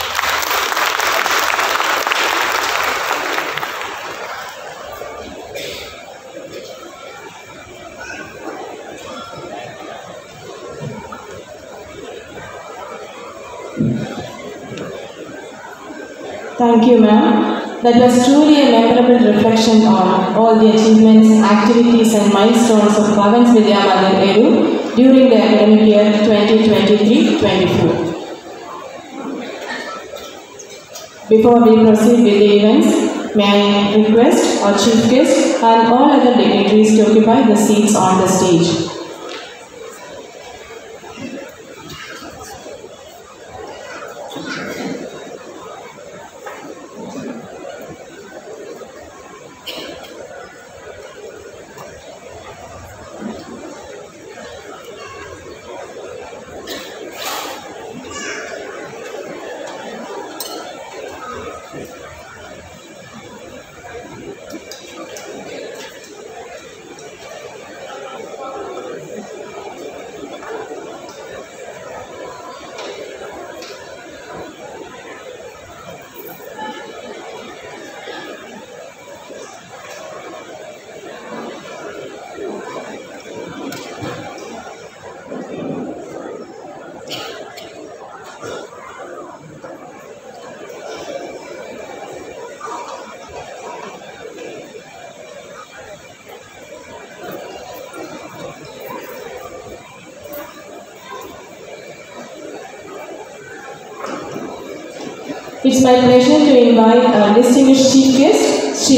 Thank you, ma'am. That was truly a memorable reflection on all the achievements, activities, and milestones of Bhavans Vidya Edu during the academic year 2023-24. Before we proceed with the events, may I request our chief guest and all other dignitaries to occupy the seats on the stage.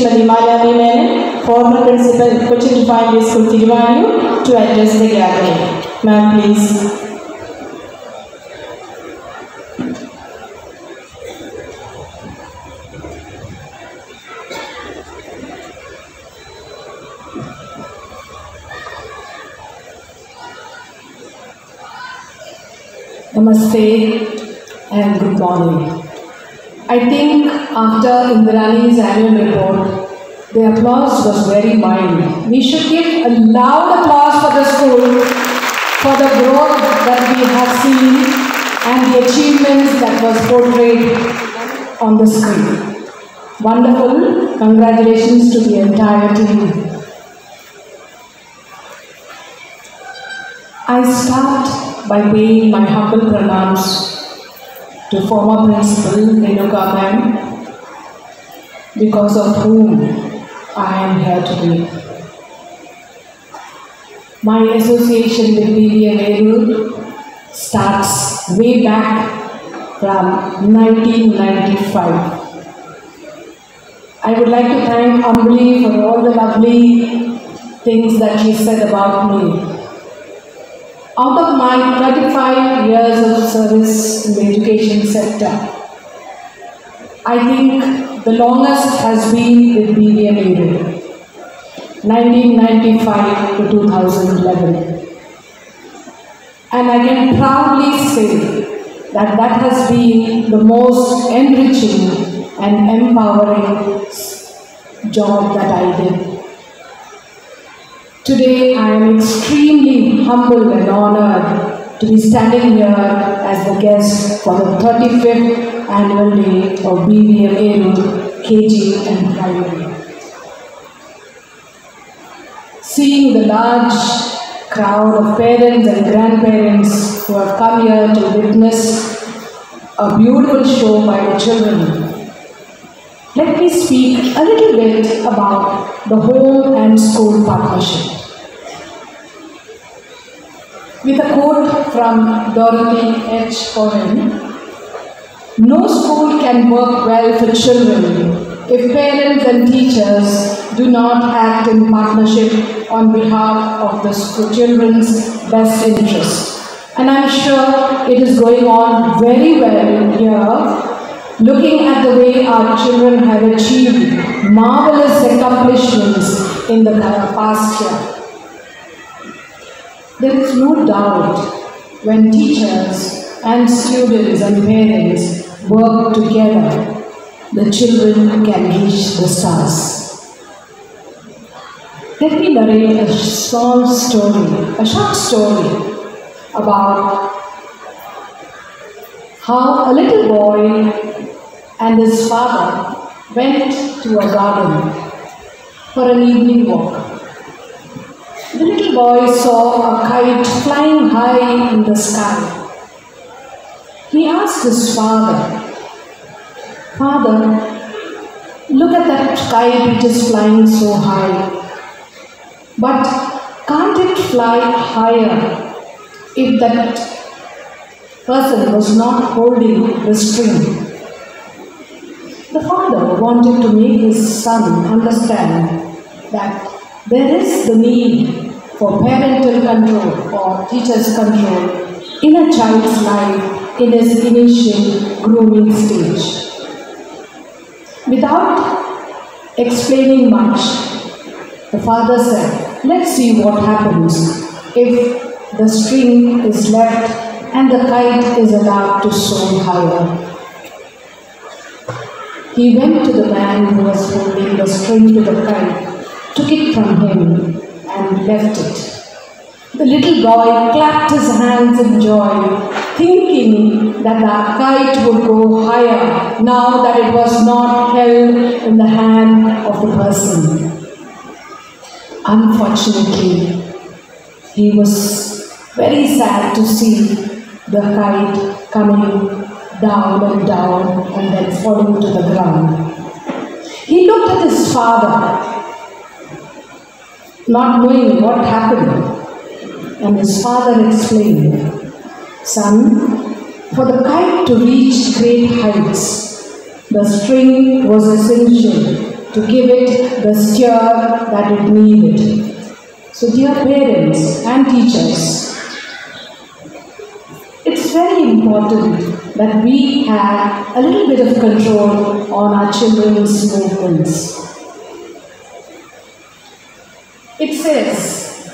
Srimati Malyavi Menon, former principal, Cochin Primary School, Tiruvanyu, to address the gathering. Ma'am, please. Namaste and good morning. I think after Indrani's annual report, the applause was very mild. We should give a loud applause for the school for the growth that we have seen and the achievements that was portrayed on the screen. Wonderful. Congratulations to the entire team. I start by paying my humble pranams to former principal Renuka ma'am, because of whom I am here today. My association with BVM Eroor starts way back from 1995. I would like to thank Ambili for all the lovely things that she said about me. Out of my 35 years of service in the education sector, I think the longest has been with BVM Eroor, 1995 to 2011. And I can proudly say that that has been the most enriching and empowering job that I did. Today I am extremely humbled and honored to be standing here as the guest for the 35th annual day of BVM Eroor KG and Primary. Seeing the large crowd of parents and grandparents who have come here to witness a beautiful show by the children let me speak a little bit about the home and school partnership. With a quote from Dorothy H. Cohen No school can work well for children if parents and teachers do not act in partnership on behalf of the school children's best interest. And I'm sure it is going on very well here looking at the way our children have achieved marvelous accomplishments in the past year. There is no doubt when teachers and students and parents work together, the children can reach the stars. Let me narrate a small story, a short story about how a little boy and his father went to a garden for an evening walk. The little boy saw a kite flying high in the sky. He asked his father, Father, look at that kite which is flying so high. But can't it fly higher if that person was not holding the string? The father wanted to make his son understand that there is the need for parental control or teacher's control in a child's life in his initial grooming stage. Without explaining much, the father said, Let's see what happens if the string is left and the kite is allowed to soar higher. He went to the man who was holding the string to the kite, took it from him, and left it. The little boy clapped his hands in joy, thinking that the kite would go higher now that it was not held in the hand of the person. Unfortunately, he was very sad to see the kite coming down and down and then falling to the ground. He looked at his father, not knowing what happened, and his father explained, Son, for the kite to reach great heights, the string was essential to give it the stir that it needed. So, dear parents and teachers, it's very important that we have a little bit of control on our children's movements. It says,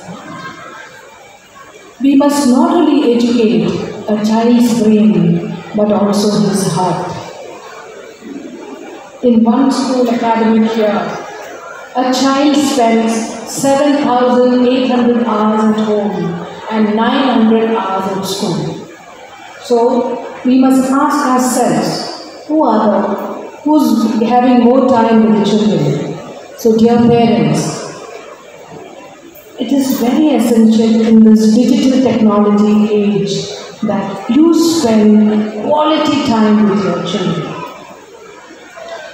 we must not only educate a child's brain but also his heart. In one school academic year, a child spends 7,800 hours at home and 900 hours at school. So we must ask ourselves, who are the, who's having more time with the children? So dear parents, it is very essential in this digital technology age that you spend quality time with your children.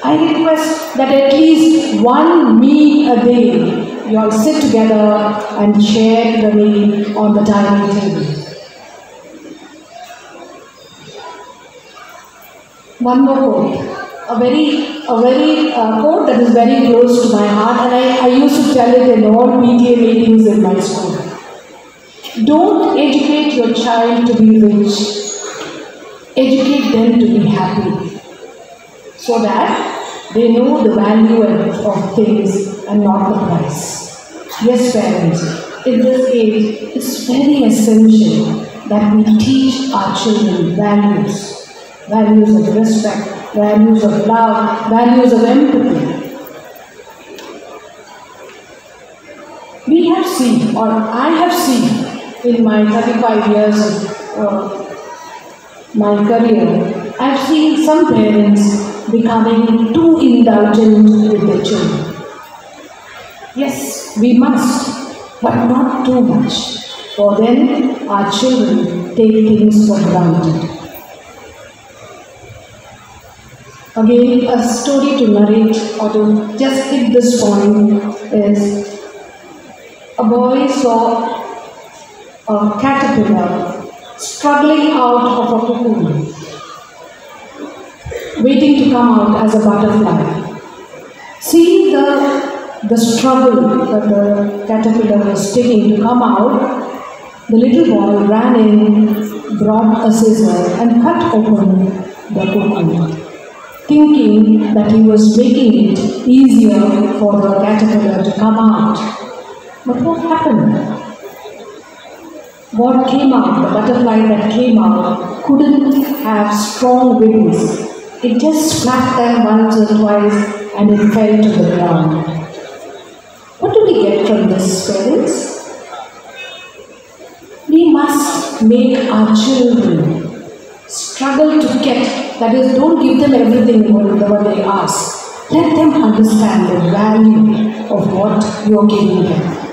I request that at least one meal a day you all sit together and share the meal on the dining table. One more quote, a very, a very uh, quote that is very close to my heart, and I, I used to tell it in all PTA meetings in my school. Don't educate your child to be rich, educate them to be happy, so that they know the value of things and not the price. Yes, parents, in this age, it's very essential that we teach our children values values of respect, values of love, values of empathy. We have seen, or I have seen in my 35 years of uh, my career, I've seen some parents becoming too indulgent with their children. Yes, we must, but not too much, for then our children take things for granted. Again, a story to narrate or to just hit this point is a boy saw a caterpillar struggling out of a cocoon, waiting to come out as a butterfly. Seeing the, the struggle that the caterpillar was taking to come out, the little boy ran in, brought a scissor, and cut open the cocoon thinking that he was making it easier for the caterpillar to come out. But what happened? What came out, the butterfly that came out, couldn't have strong wings. It just flapped them once or twice and it fell to the ground. What do we get from this, parents? We must make our children struggle to get, that is, don't give them everything what they ask. Let them understand the value of what you're giving them.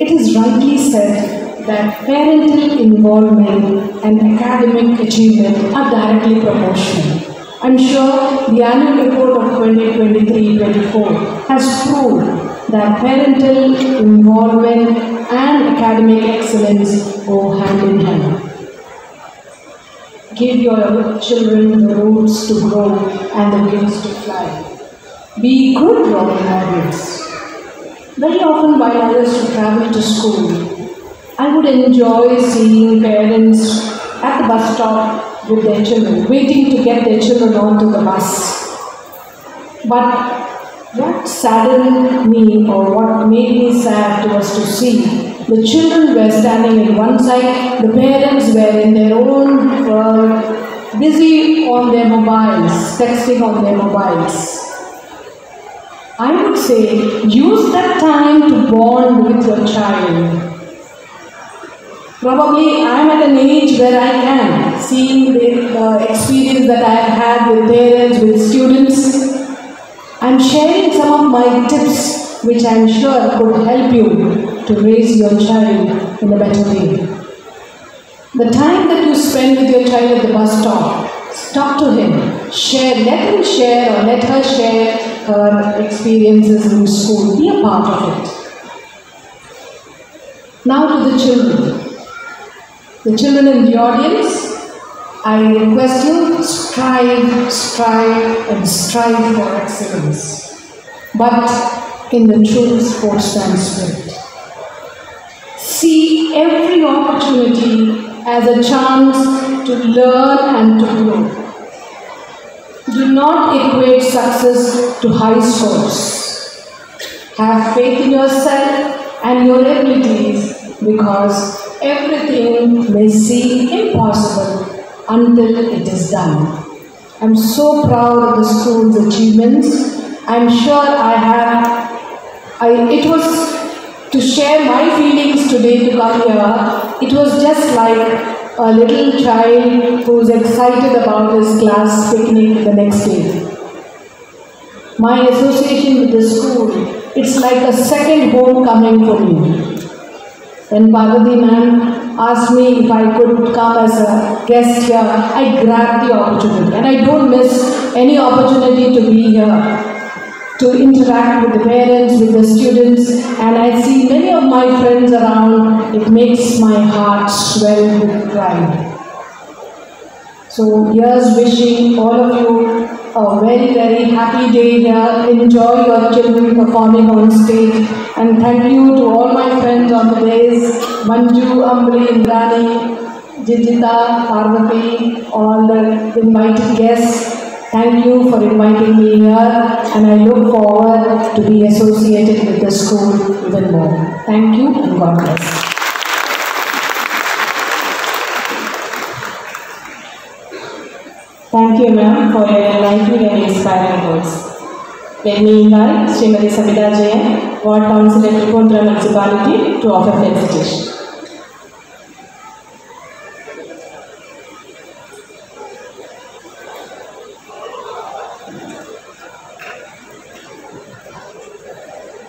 It is rightly said that parental involvement and academic achievement are directly proportional. I'm sure the annual report of 2023-24 has proved that parental involvement and academic excellence go hand in hand. Give your children the roots to grow and the wings to fly. Be good role models. Very often while I used to travel to school, I would enjoy seeing parents at the bus stop with their children, waiting to get their children onto the bus. But what saddened me or what made me sad was to see the children were standing in one side, the parents were in their own world, busy on their mobiles, texting on their mobiles. I would say use that time to bond with your child. Probably I am at an age where I can, seeing the uh, experience that I have had with parents, with students. I'm sharing some of my tips which I'm sure could help you to raise your child in a better way. The time that you spend with your child at the bus stop, talk to him, share, let him share or let her share her experiences in school. Be a part of it. Now to the children. The children in the audience, I request you strive, strive, and strive for excellence, but in the true sportsman spirit. See every opportunity as a chance to learn and to grow. Do not equate success to high scores. Have faith in yourself and your abilities because everything may seem impossible until it is done. I'm so proud of the school's achievements. I'm sure I have, I, it was to share my feelings today to come here. It was just like a little child who's excited about his class picnic the next day. My association with the school, it's like a second homecoming for me. When Parvati ma'am asked me if I could come as a guest here, I grabbed the opportunity and I don't miss any opportunity to be here to interact with the parents, with the students, and I see many of my friends around. It makes my heart swell with pride. So, here's wishing all of you a very, very happy day here. Enjoy your children performing on stage. And thank you to all my friends on the days Manju, Ambili, Indrani, Jijita, Parvati, all the invited guests. Thank you for inviting me here, and I look forward to be associated with the school even more. Thank you, and God bless. Thank you, ma'am, for your enlightening and inspiring words. Let me invite Srimati Sabita Jayan, Ward Councillor Tripunithura Municipality, to offer felicitation.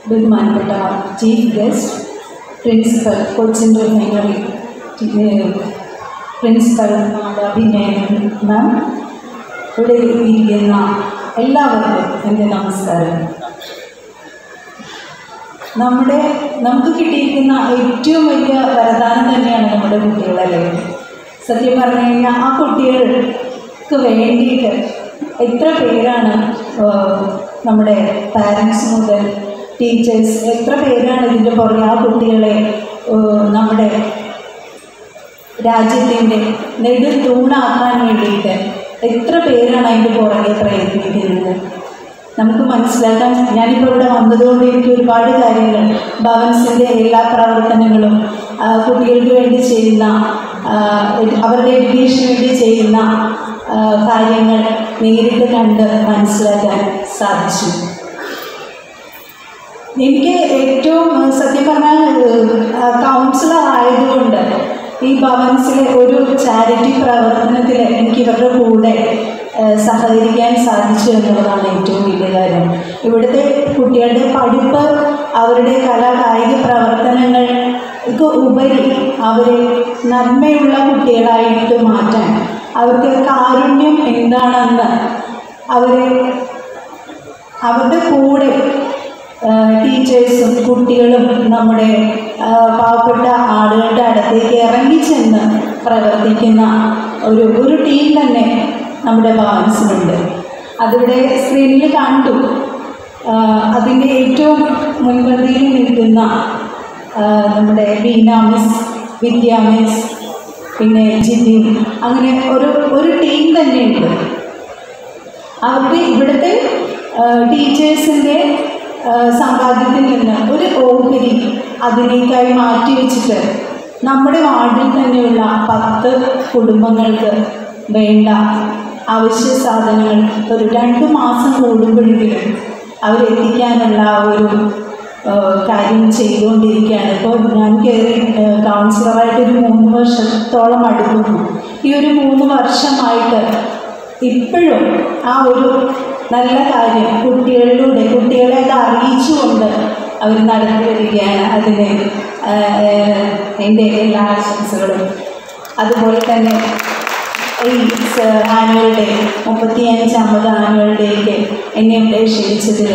ബഹുമാനപ്പെട്ട chief guest principal കൊച്ചിൻ്റെ മേഖലയിൽ principal മാതാഭിനയൻ Madam. ഇവിടെ ഇരിക്കുന്ന എല്ലാവർക്കും എന്റെ നമസ്കാരം. നമ്മുടെ നമുക്ക് കിട്ടിയിരിക്കുന്ന ഏറ്റവും വലിയ വരദാനം തന്നെയാണ് നമ്മുടെ കുട്ടികളല്ലേ? സത്യം പറഞ്ഞു കഴിഞ്ഞാൽ ആ കുട്ടികൾക്ക് വേണ്ടിയിട്ട് എത്ര പേരാണ് നമ്മുടെ പാരൻസ് മുതൽ ടീച്ചേഴ്സ് എത്ര പേരാണ് ഇതിന്റെ പുറകെ ആ കുട്ടികളെ നമ്മുടെ രാജ്യത്തിന്റെ നെടുത്തൂണാക്കാൻ വേണ്ടിയിട്ട് എത്ര പേരാണ് അതിന്റെ പുറകെ പ്രയത്നിക്കുന്നത്? നമുക്ക് മനസ്സിലാക്കാൻ ഞാനിപ്പോൾ ഇവിടെ വന്നതുകൊണ്ട് എനിക്ക് ഒരുപാട് കാര്യങ്ങൾ ഭവൻസിന്റെ എല്ലാ പ്രവർത്തനങ്ങളും കുട്ടികൾക്ക് വേണ്ടി ചെയ്യുന്ന അവരുടെ എഡ്യൂക്കേഷന് വേണ്ടി ചെയ്യുന്ന കാര്യങ്ങൾ നേരിട്ട് കണ്ട് മനസ്സിലാക്കാൻ സാധിച്ചു. എനിക്ക് ഏറ്റവും സത്യം പറഞ്ഞാൽ കൗൺസിലർ ആയതുകൊണ്ട് ഈ ഭവൻസിലെ ഒരു ചാരിറ്റി പ്രവർത്തനത്തിൽ എനിക്ക് ഇവരുടെ കൂടെ സഹകരിക്കാൻ സാധിച്ചു എന്നുള്ളതാണ് ഏറ്റവും വലിയ കാര്യം. ഇവിടുത്തെ കുട്ടികളുടെ പഠിപ്പ് അവരുടെ കലാ കായിക പ്രവർത്തനങ്ങൾക്ക് ഉപരി അവരെ നന്മയുള്ള കുട്ടികളായിട്ട് മാറ്റാൻ അവർക്ക് കാരുണ്യം എന്താണെന്ന് അവരെ അവരുടെ കൂടെ ടീച്ചേഴ്സും കുട്ടികളും നമ്മുടെ പാവപ്പെട്ട ആളുകളുടെ അടുത്തേക്ക് ഇറങ്ങിച്ചെന്ന് പ്രവർത്തിക്കുന്ന ഒരു ഒരു ടീം തന്നെ നമ്മുടെ ഭവൻസിനുണ്ട് അതിവിടെ സ്ക്രീനിൽ കണ്ടു. അതിന്റെ ഏറ്റവും മുൻപന്തിയിൽ നിൽക്കുന്ന നമ്മുടെ ബീന മിസ് വിദ്യ മിസ് പിന്നെ ജിതിൻ അങ്ങനെ ഒരു ഒരു ടീം തന്നെയുണ്ട്. അവരുടെ ഇവിടുത്തെ ടീച്ചേഴ്സിന്റെ സമ്പാദ്യത്തിൽ നിന്ന് ഒരു ഓഹരി അതിലേക്കായി മാറ്റിവെച്ചിട്ട് നമ്മുടെ വാർഡിൽ തന്നെയുള്ള പത്ത് കുടുംബങ്ങൾക്ക് വേണ്ട അവശ്യ സാധനങ്ങൾ ഒരു രണ്ട് മാസം കൂടുമ്പോഴെങ്കിലും അവരെത്തിക്കാനുള്ള ഒരു കാര്യം ചെയ്തുകൊണ്ടിരിക്കുകയാണ്. ഇപ്പോൾ ഞാൻ കയറി കൗൺസിലറായിട്ട് ഒരു മൂന്ന് വർഷത്തോളം അടുക്കുന്നു. ഈ ഒരു മൂന്ന് വർഷമായിട്ട് ഇപ്പോഴും ആ ഒരു നല്ല കാര്യം. കുട്ടികളിലൂടെ കുട്ടികളെ അത് അറിയിച്ചുകൊണ്ട് അവർ നടത്തി വരികയാണ് അതിന് എന്റെ എല്ലാ ആശംസകളും. അതുപോലെ തന്നെ ഈ ആനുവൽ ഡേ മുപ്പത്തി അഞ്ചാമത് ആനുവൽ ഡേക്ക് എന്നെ ഇവിടെ ക്ഷണിച്ചതിൽ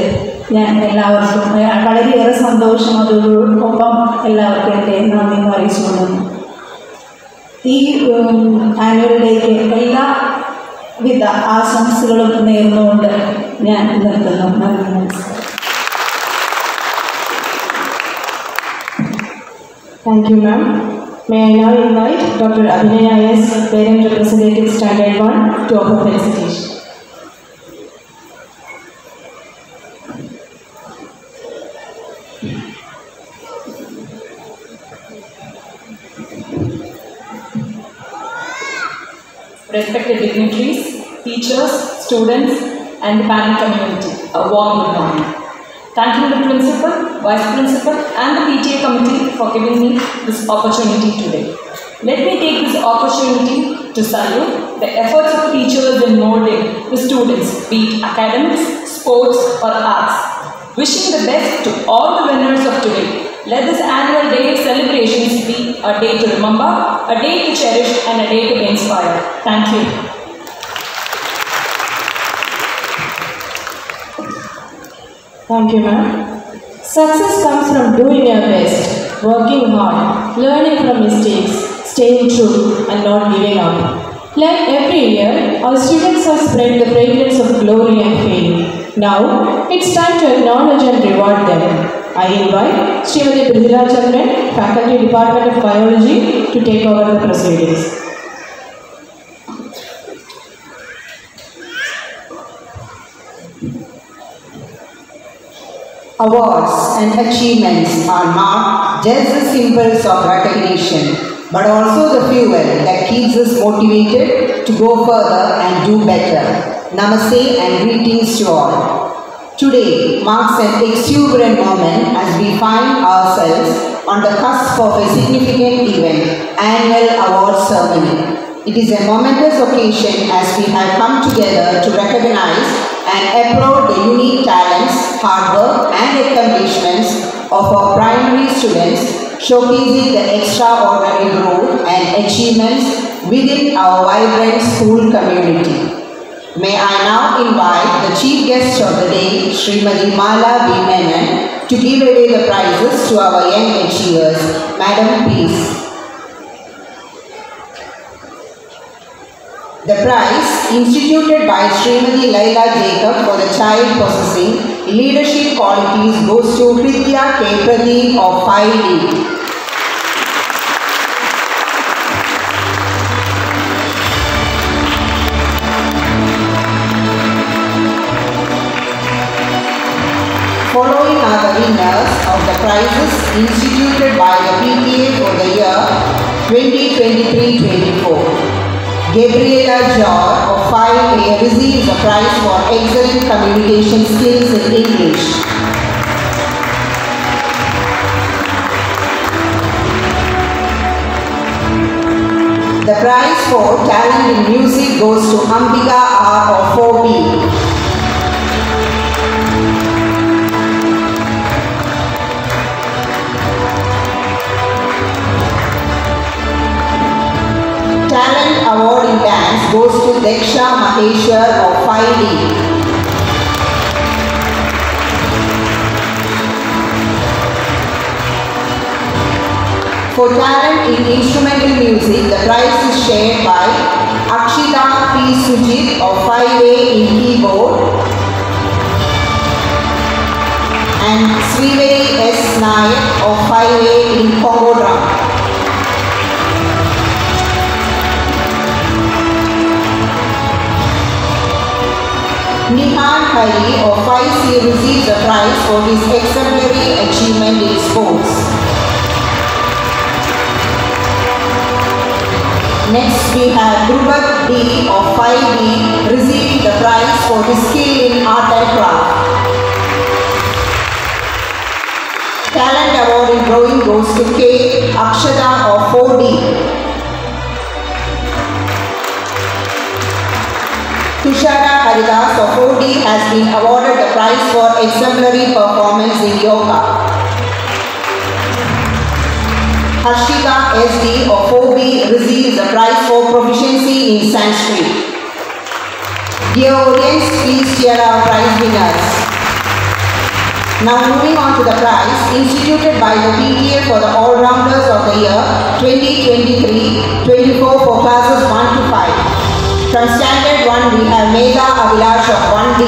ഞാൻ എല്ലാവർക്കും വളരെയേറെ സന്തോഷം. അതോടൊപ്പം എല്ലാവർക്കും എന്റെ നന്ദി അറിയിച്ചു കൊണ്ടുവന്നു ഈ ആനുവൽ ഡേക്ക് എല്ലാവിധ ആശംസകളും നേർന്നുകൊണ്ട് ഞാൻ നിർത്തുന്നു നന്ദി നമസ്കാരം Thank you, ma'am. May I now invite Dr. Abhinaya S., Parent Representative Standard 1, to offer felicitation. Respected dignitaries, teachers, students, and the parent community, a warm morning. Thanking the principal, vice principal, and the PTA committee for giving me this opportunity today. Let me take this opportunity to salute the efforts of teachers in molding the students, be it academics, sports, or arts. Wishing the best to all the winners of today. Let this annual day of celebrations be a day to remember, a day to cherish, and a day to inspire. Thank you. Thank you, ma'am. Success comes from doing your best, working hard, learning from mistakes, staying true, and not giving up. Like every year, our students have spread the fragrance of glory and fame. Now, it's time to acknowledge and reward them. I invite Srimati Pridhira Chandran, Faculty Department of Biology, to take over the proceedings. Awards and achievements are not just the symbols of recognition, but also the fuel that keeps us motivated to go further and do better. Namaste and greetings to all. Today marks an exuberant moment as we find ourselves on the cusp of a significant event, annual award ceremony. It is a momentous occasion as we have come together to recognize and applaud the unique talents, hard work and accomplishments of our primary students, showcasing the extraordinary growth and achievements within our vibrant school community. May I now invite the chief guest of the day, Srimati Mala B. Menon, to give away the prizes to our young achievers. Madam, please. The prize, instituted by Srimati Laila Jacob for the child possessing leadership qualities goes to Kritya K. Pradeep of 5D. Prizes instituted by the PTA for the year 2023-24. Gabriela Jor of 5A receives a prize for excellent communication skills in English. The prize for talent in music goes to Ambika R of 4B. Talent Award in Dance goes to Deksha Maheshwar of 5D. For talent in instrumental music, the prize is shared by Akshita P. Sujit of 5A in keyboard and Sriveri S. Nayak of 5A in conga drum. Nihan Hari of 5C receives a prize for his exemplary achievement in sports. Next we have Dhruvat D of 5B receiving the prize for his skill in art and craft. Talent award in drawing goes to K. Akshada of 4D. Tushara Haridas of 4D has been awarded the prize for exemplary performance in yoga. Harshika SD of 4B receives the prize for proficiency in Sanskrit. Dear audience, please cheer our prize winners. Now moving on to the prize instituted by the PTA for the All-Rounders of the Year 2023-24 for classes 1 to 5. From Standard 1 we have Avilash of 1D.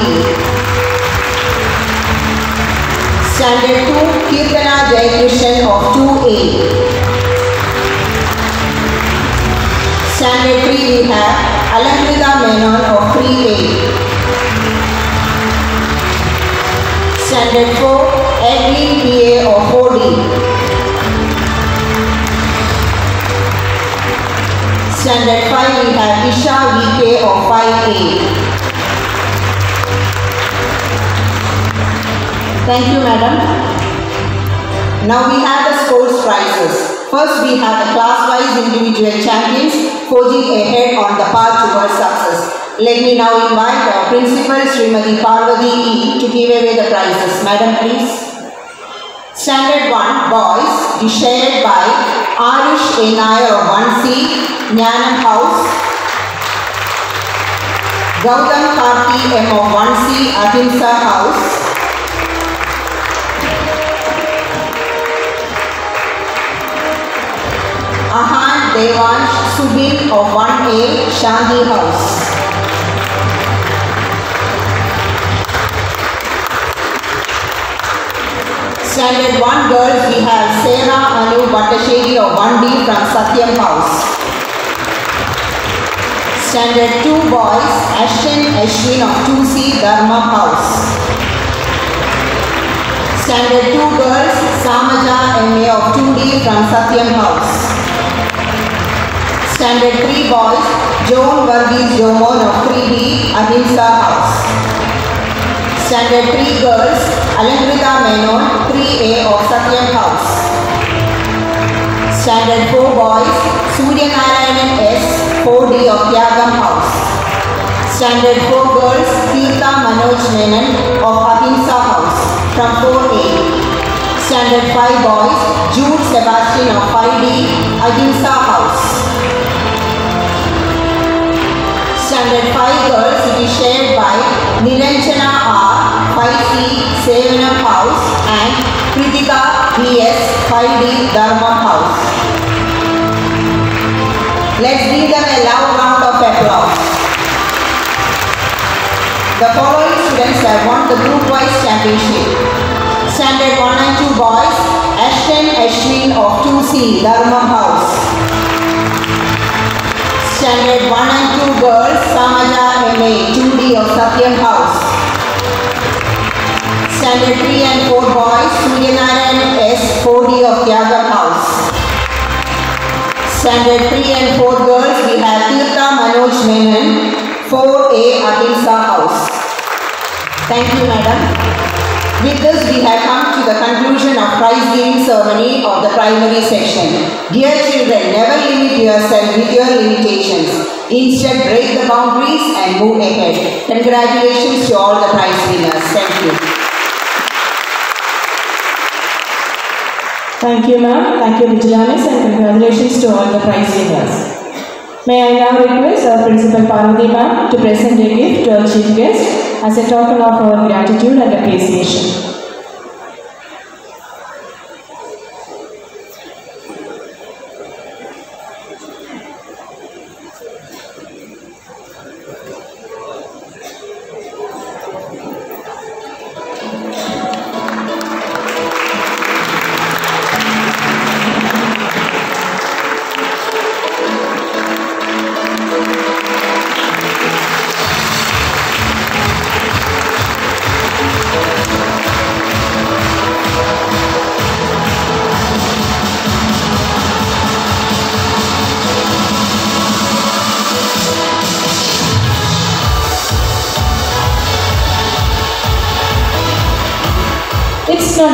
Standard 2 Kirtana Jayakrishan of 2A. Standard 3 we have Alankrita Menon of 3A. Standard 4, Edwin PA of 4D. Standard 5, we have Isha VK of 5A. Thank you, madam. Now we have the sports prizes. First, we have the class-wise individual champions forging ahead on the path towards success. Let me now invite our principal, Srimati Parvati E, to give away the prizes. Madam, please. Standard 1, boys, shared by Arish A. Nair of 1C, Jnanam House. Gautam Karti M of 1C, Ahimsa House. Ahan Devansh Subin of 1A, Shanti House. Standard 1 girls, we have Sarah Anu Bhattashedi of 1D from Satyam House. Standard 2 boys, Ashton Ashwin of 2C, Dharma House. Standard 2 girls, Samaja MA of 2D from Satyam House. Standard 3 boys, Joan Varghese Jomon of 3D, Ahimsa House. Standard 3 girls, Alankrita Menon, 3A of Satyam House. Standard 4 boys, Surya Narayanan S, 4D of Tyagam House. Standard 4 girls, Kirta Manoj Menon of Ahimsa House from 4A. Standard 5 boys, Jude Sebastian of 5D, Ahimsa House. Standard 5 girls, is shared by Niranjana R, 5C, Sevanam House and Kritika VS, 5D, Dharma House. Let's give them a loud round of applause. The following students have won the group-wise championship. Standard 1 and 2 boys, Ashton Ashwin of 2C, Dharma House. Standard 1 and 2 girls, Samaja MA, 2D of Satyam House. Standard 3 and 4 boys, Suryanarayan S, 4D of Tyagam House. Standard 3 and 4 girls, we have Tirtha Manoj Menon, 4A, Ahimsa House. Thank you, madam. With this, we have come to the conclusion of prize giving ceremony of the primary section. Dear children, never limit yourself with your limitations. Instead, break the boundaries and move ahead. Congratulations to all the prize winners. Thank you. Thank you, ma'am. Thank you, Vigilanis, and congratulations to all the prize winners. May I now request our Principal Parvati ma'am to present a gift to our chief guest as a token of our gratitude and appreciation.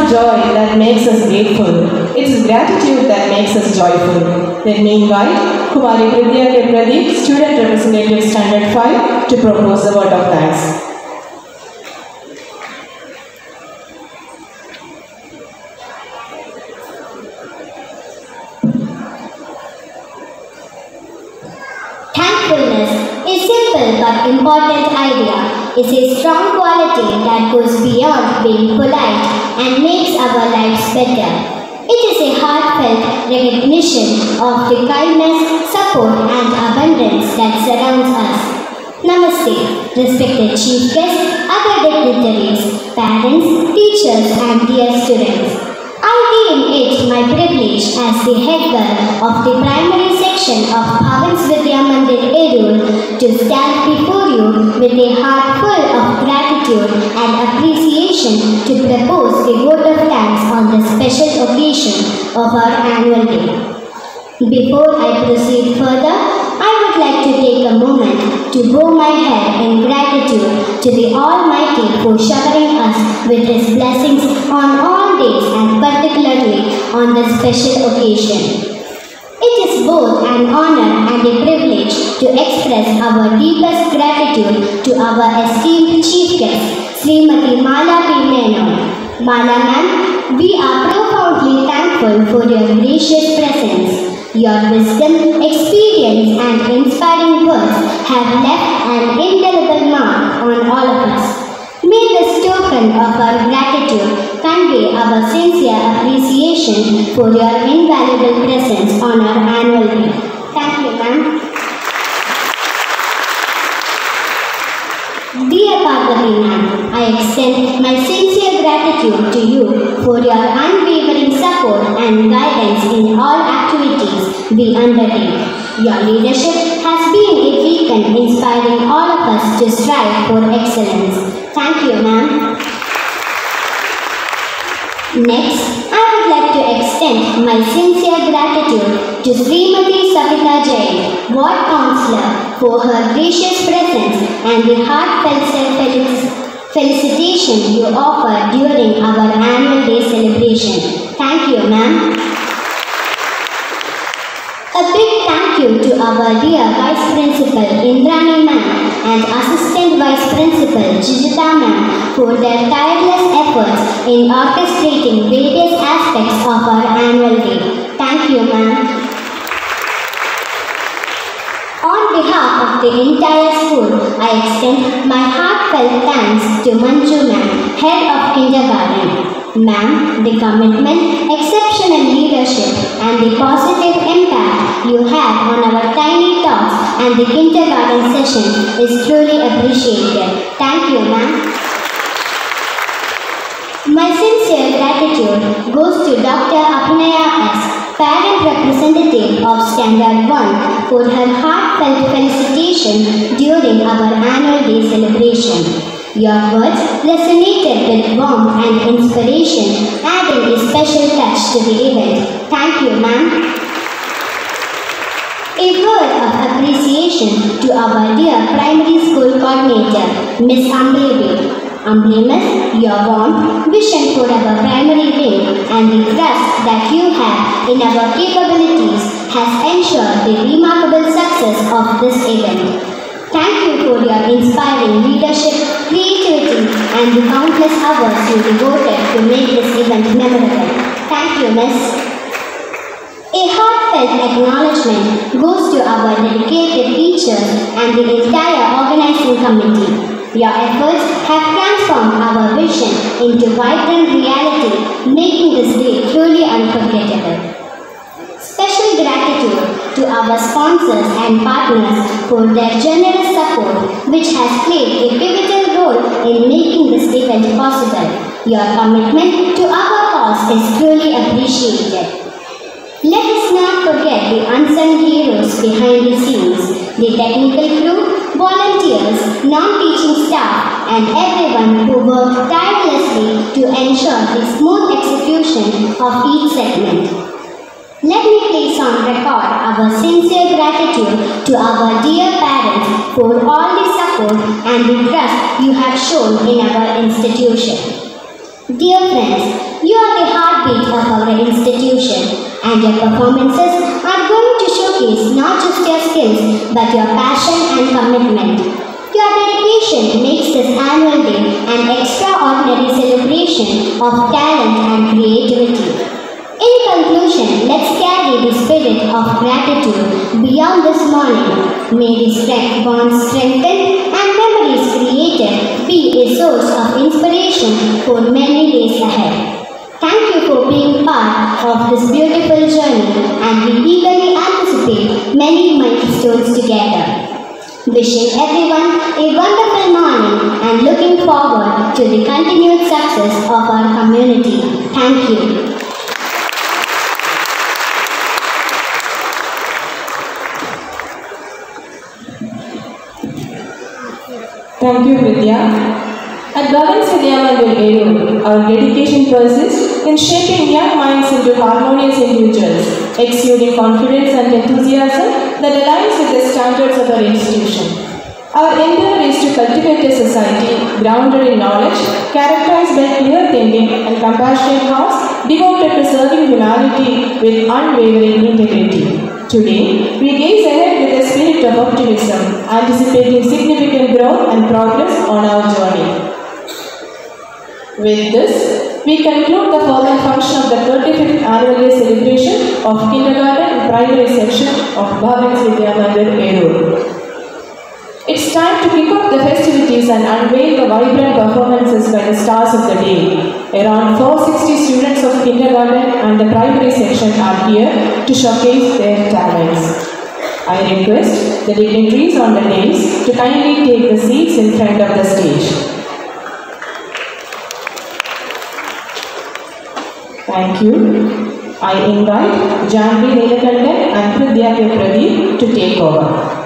Joy that makes us grateful. It's gratitude that makes us joyful. Then meanwhile, Kumari Vidya K. Pradeep, Student Representative Standard 5, to propose the word of thanks. Thankfulness, a simple but important idea, is a strong quality that goes beyond being polite and makes our lives better. It is a heartfelt recognition of the kindness, support, and abundance that surrounds us. Namaste, respected chief guests, other dignitaries, parents, teachers, and dear students. It my privilege as the head girl of the primary section of Bhavans Vidya Mandir Eroor to stand before you with a heart full of gratitude and appreciation to propose the vote of thanks on the special occasion of our annual day. Before I proceed further, I would like to take a moment to bow my head in gratitude to the Almighty for showering us with His blessings on all days and particularly on this special occasion. It is both an honor and a privilege to express our deepest gratitude to our esteemed chief guest, Srimati Mala B. Menon. Mala ma'am, we are profoundly thankful for your gracious presence. Your wisdom, experience, and inspiring words have left an indelible mark on all of us. May this token of our gratitude convey our sincere appreciation for your invaluable presence on our annual day. Thank you, ma'am. Dear Parvati ma'am, I extend my sincere gratitude to you for your unwavering support and guidance in all activities we undertake. Your leadership has been a beacon inspiring all of us to strive for excellence. Thank you, ma'am. Next, I would like to extend my sincere gratitude to Srimati Savita Jain, Ward Councillor, for her gracious presence and the heartfelt self- felicitation you offer during our annual day celebration. Thank you, ma'am. A big thank you to our dear Vice Principal Indrani ma'am and Assistant Vice Principal Jijita ma'am for their tireless efforts in orchestrating various aspects of our annual day. Thank you ma'am. On behalf of the entire school, I extend my heartfelt thanks to Manju ma'am, head of kindergarten. Ma'am, the commitment, exceptional leadership, and the positive impact you have on our tiny talks and the kindergarten session is truly appreciated. Thank you, ma'am. My sincere gratitude goes to Dr. Apnaya S., parent representative of Standard 1, for her heartfelt felicitation during our annual day celebration. Your words resonated with warmth and inspiration, adding a special touch to the event. Thank you, ma'am. A word of appreciation to our dear primary school coordinator, Miss Amblevi. Amblemus, your warmth, vision for our primary wing and the trust that you have in our capabilities has ensured the remarkable success of this event. Thank you for your inspiring leadership, creativity, and the countless hours you devoted to make this event memorable. Thank you, Miss. A heartfelt acknowledgement goes to our dedicated teachers and the entire organizing committee. Your efforts have transformed our vision into vibrant reality, making this day truly unforgettable. Special gratitude to our sponsors and partners for their generous support, which has played a pivotal role in making this event possible. Your commitment to our cause is truly appreciated. Let us not forget the unsung heroes behind the scenes, the technical crew, volunteers, non-teaching staff, and everyone who worked tirelessly to ensure the smooth execution of each segment. Let me place on record our sincere gratitude to our dear parents for all the support and the trust you have shown in our institution. Dear friends, you are the heartbeat of our institution and your performances are going showcase not just your skills but your passion and commitment. Your dedication makes this annual day an extraordinary celebration of talent and creativity. In conclusion, let's carry the spirit of gratitude beyond this morning. May the strength bonds strengthen and memories created be a source of inspiration for many days ahead. Thank you for being part of this beautiful journey and we eagerly anticipate many milestones together. Wishing everyone a wonderful morning and looking forward to the continued success of our community. Thank you. Thank you, Vidya. At Bhavans Vidyamandir Eroor, our dedication persists in shaping young minds into harmonious individuals, exuding confidence and enthusiasm that aligns with the standards of our institution. Our endeavor is to cultivate a society grounded in knowledge, characterized by clear thinking and compassionate hearts, devoted to serving humanity with unwavering integrity. Today, we gaze ahead with a spirit of optimism, anticipating significant growth and progress on our journey. With this, we conclude the formal function of the 35th annual celebration of kindergarten and primary section of Bhavans Vidyamandir Eroor. It's time to kick off the festivities and unveil the vibrant performances by the stars of the day. Around 460 students of kindergarten and the primary section are here to showcase their talents. I request the dignitaries on the dais to kindly take the seats in front of the stage. Thank you. I invite Janvi Neelakandan and Pradya Pradeep to take over.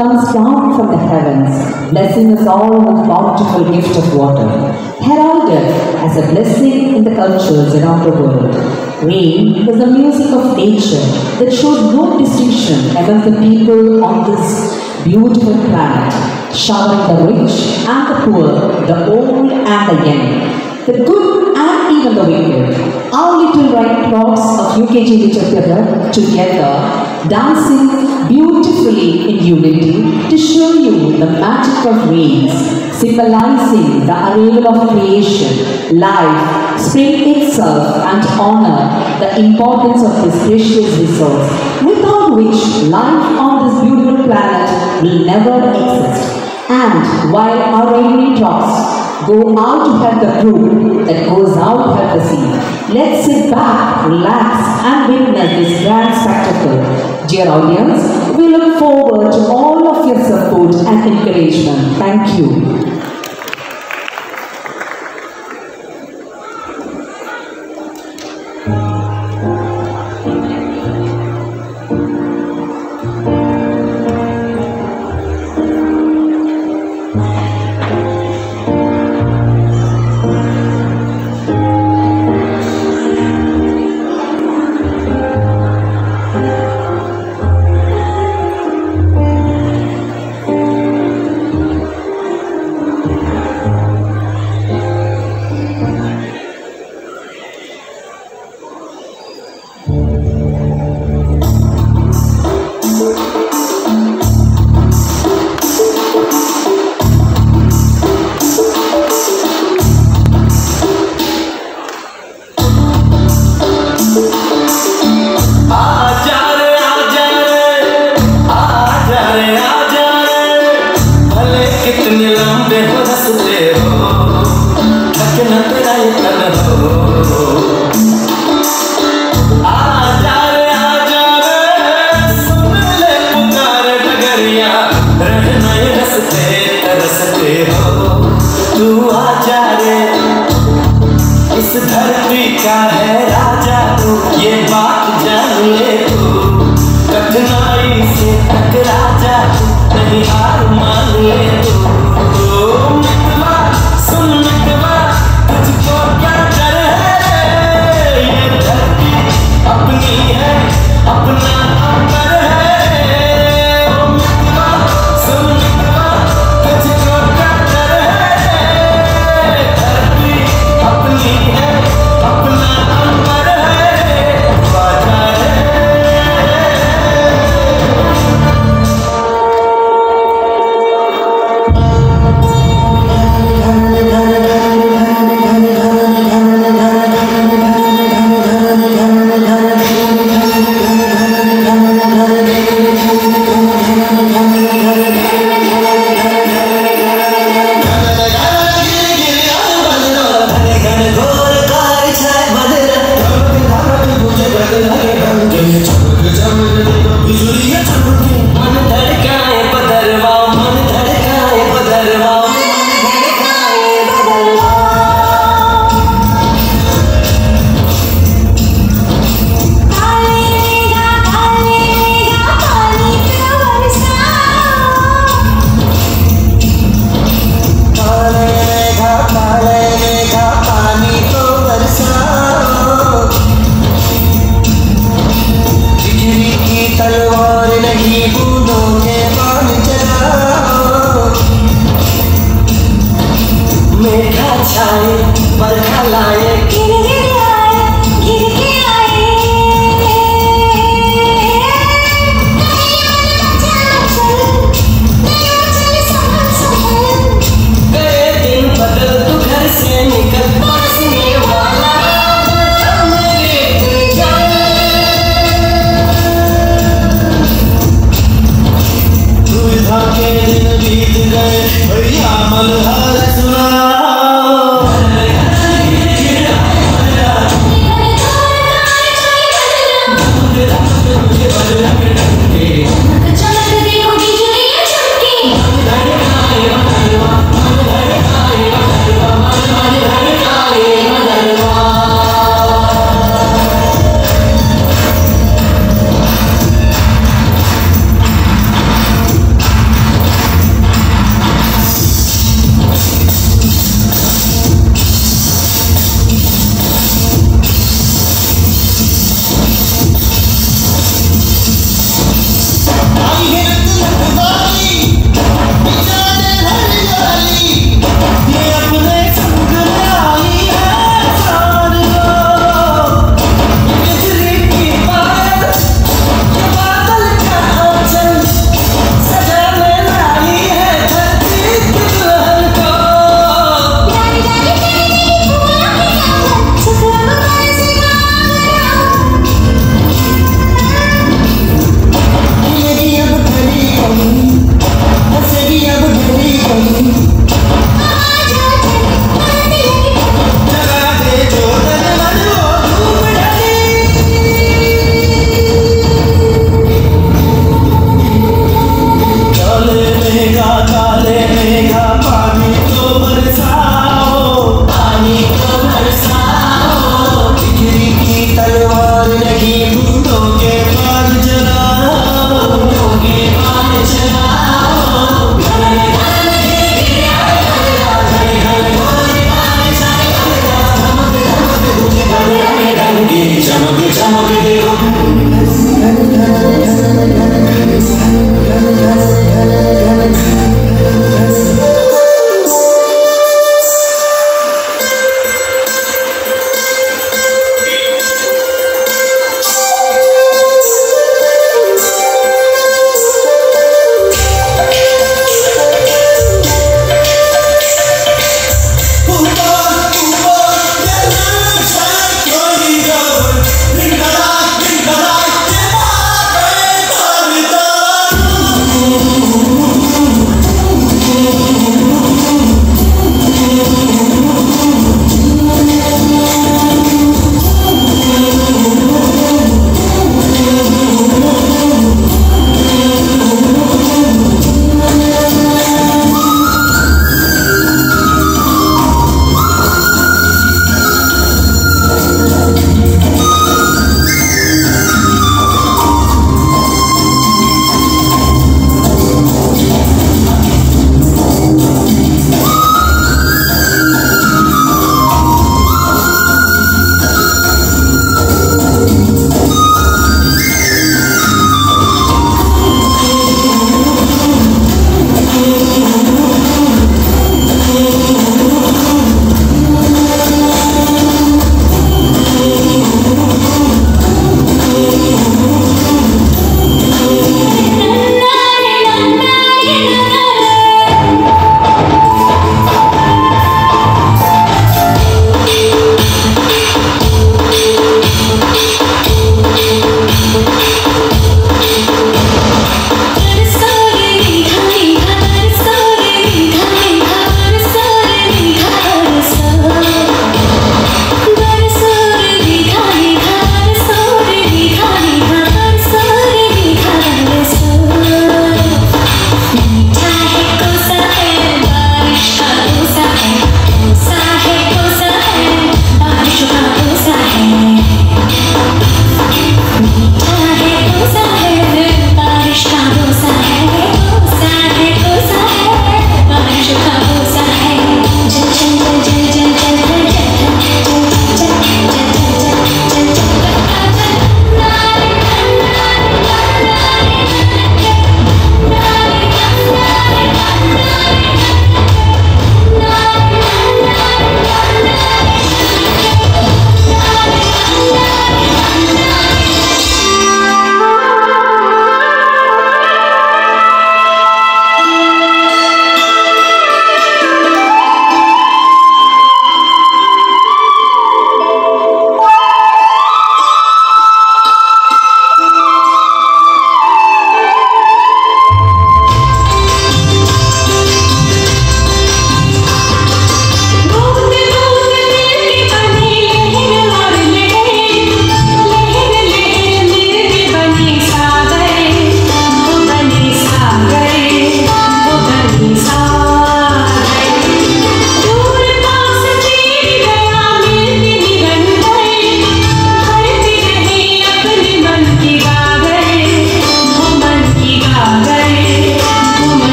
Comes down from the heavens, blessing us all with bountiful gift of water, heralded as a blessing in the cultures around the world. Rain is the music of nature that shows no distinction among the people on this beautiful planet, showering the rich and the poor, the old and the young the good and even the wicked. Our little white clocks of UKG Vijayapada together, dancing beautifully in unity to show you the magic of rains, symbolizing the arrival of creation, life, spring itself, and honor the importance of this precious resource, without which life on this beautiful planet will never exist. And while our rainy drops go out to help the brook that goes out help the sea. Let's sit back, relax, and witness this grand spectacle. Dear audience, we look forward to all of your support and encouragement. Thank you.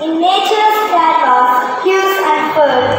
In nature's canvas, hues unfurled, a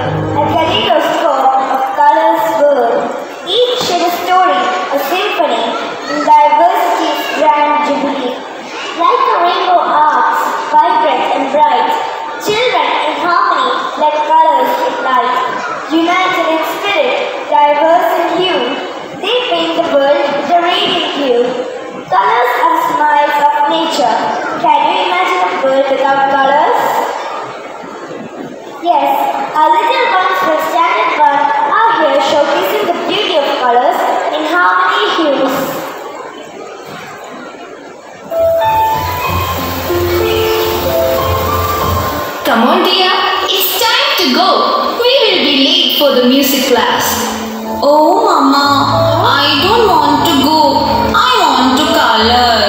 Oh, Mama. I don't want to go. I want to color.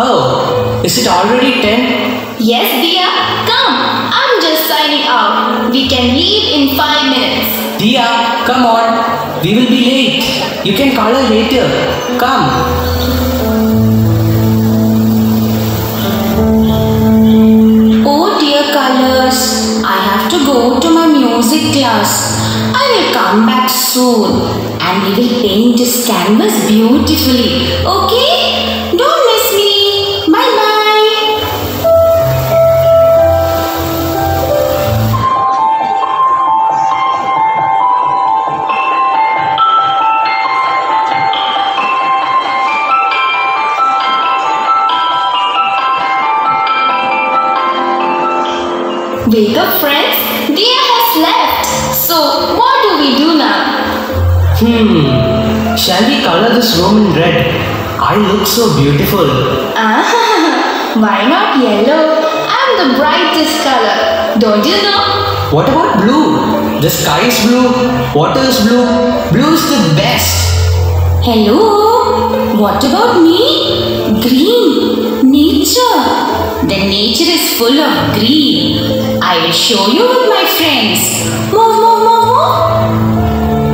Oh, is it already 10? Yes, dear. Come. I'm just signing out. We can leave in five minutes. Dia, come on. We will be late. You can color later. Come. Oh dear colors, I have to go to my music class. Will come back soon and we will paint this canvas beautifully. Okay? I look so beautiful. Ah, why not yellow? I'm the brightest color. Don't you know? What about blue? The sky is blue. Water is blue. Blue is the best. Hello? What about me? Green. Nature. The nature is full of green. I will show you with my friends. Move, move, move, move.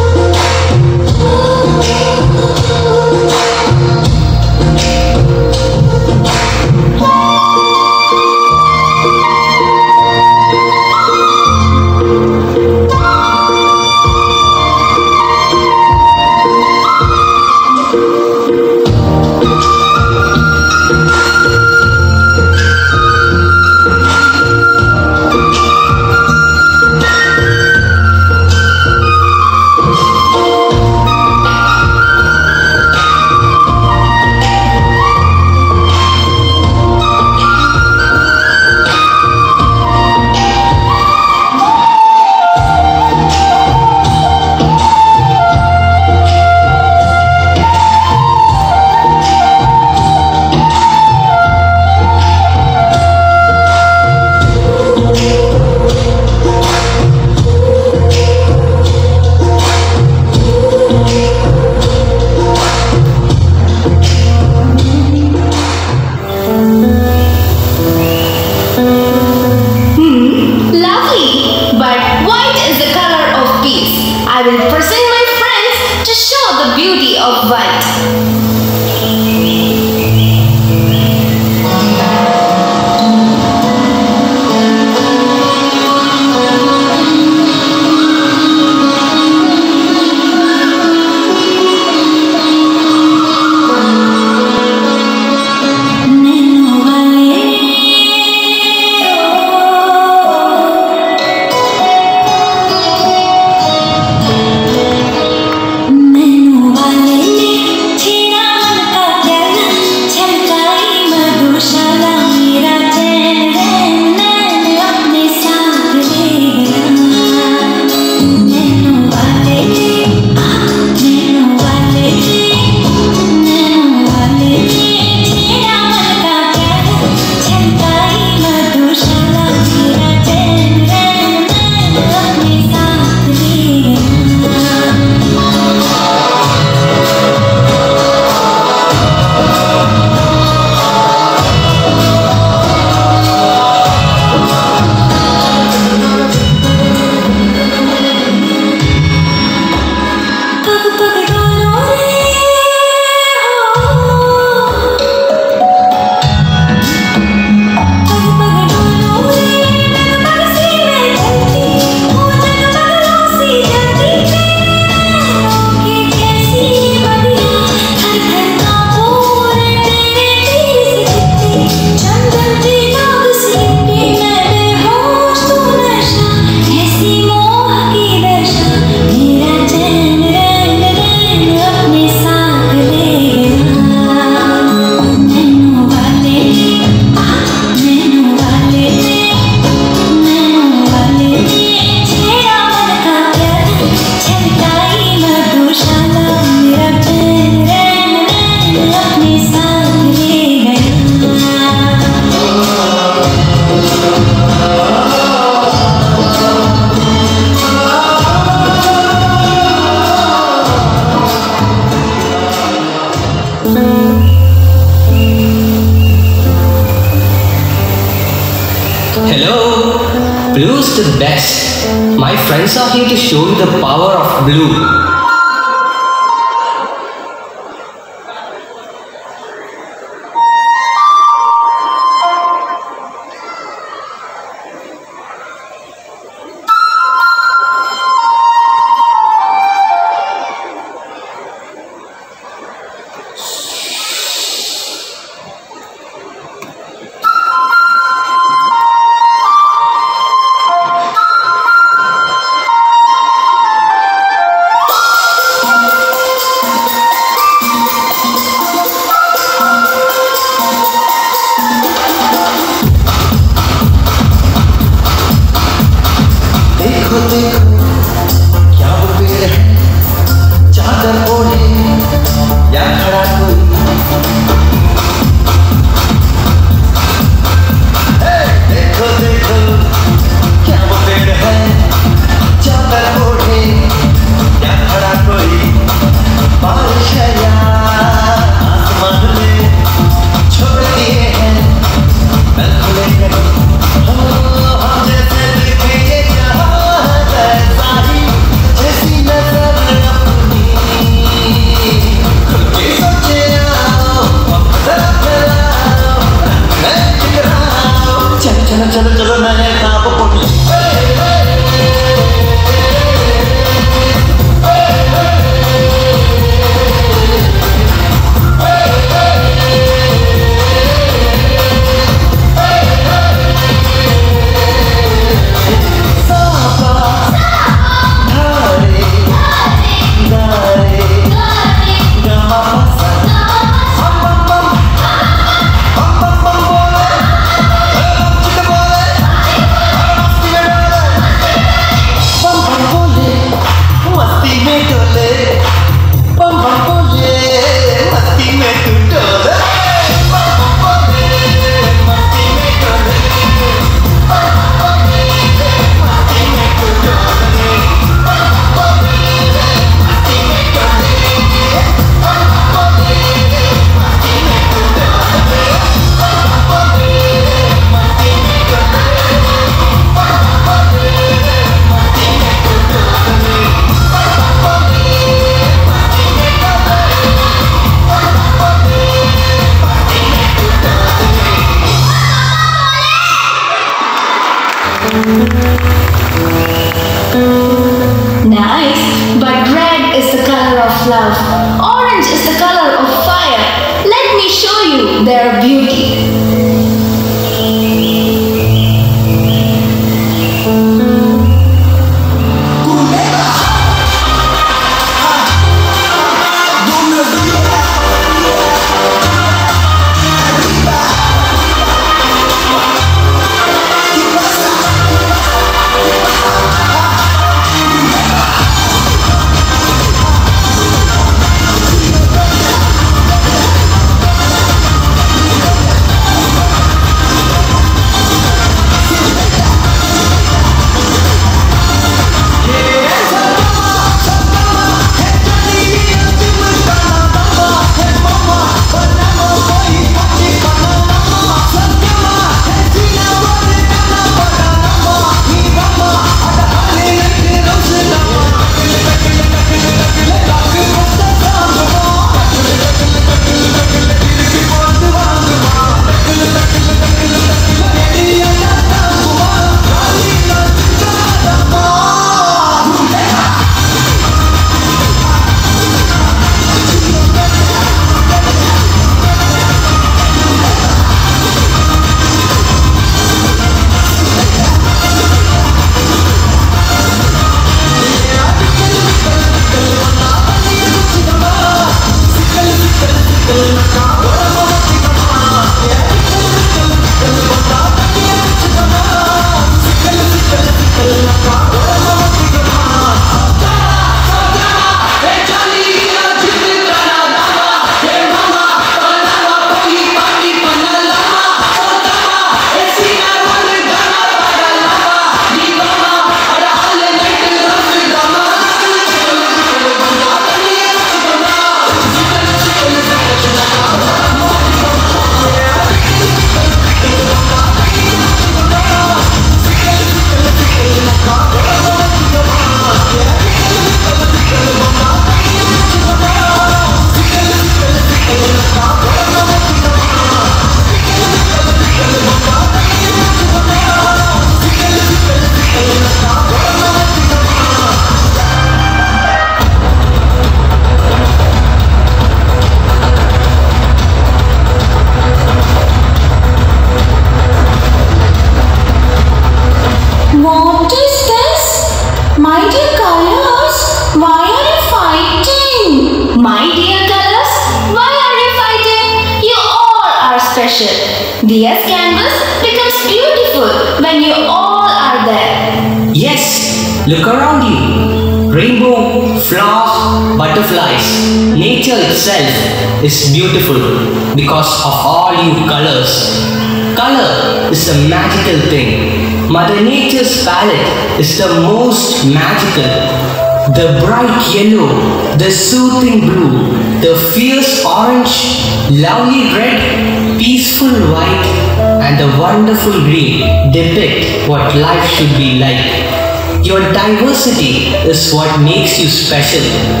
Makes you special,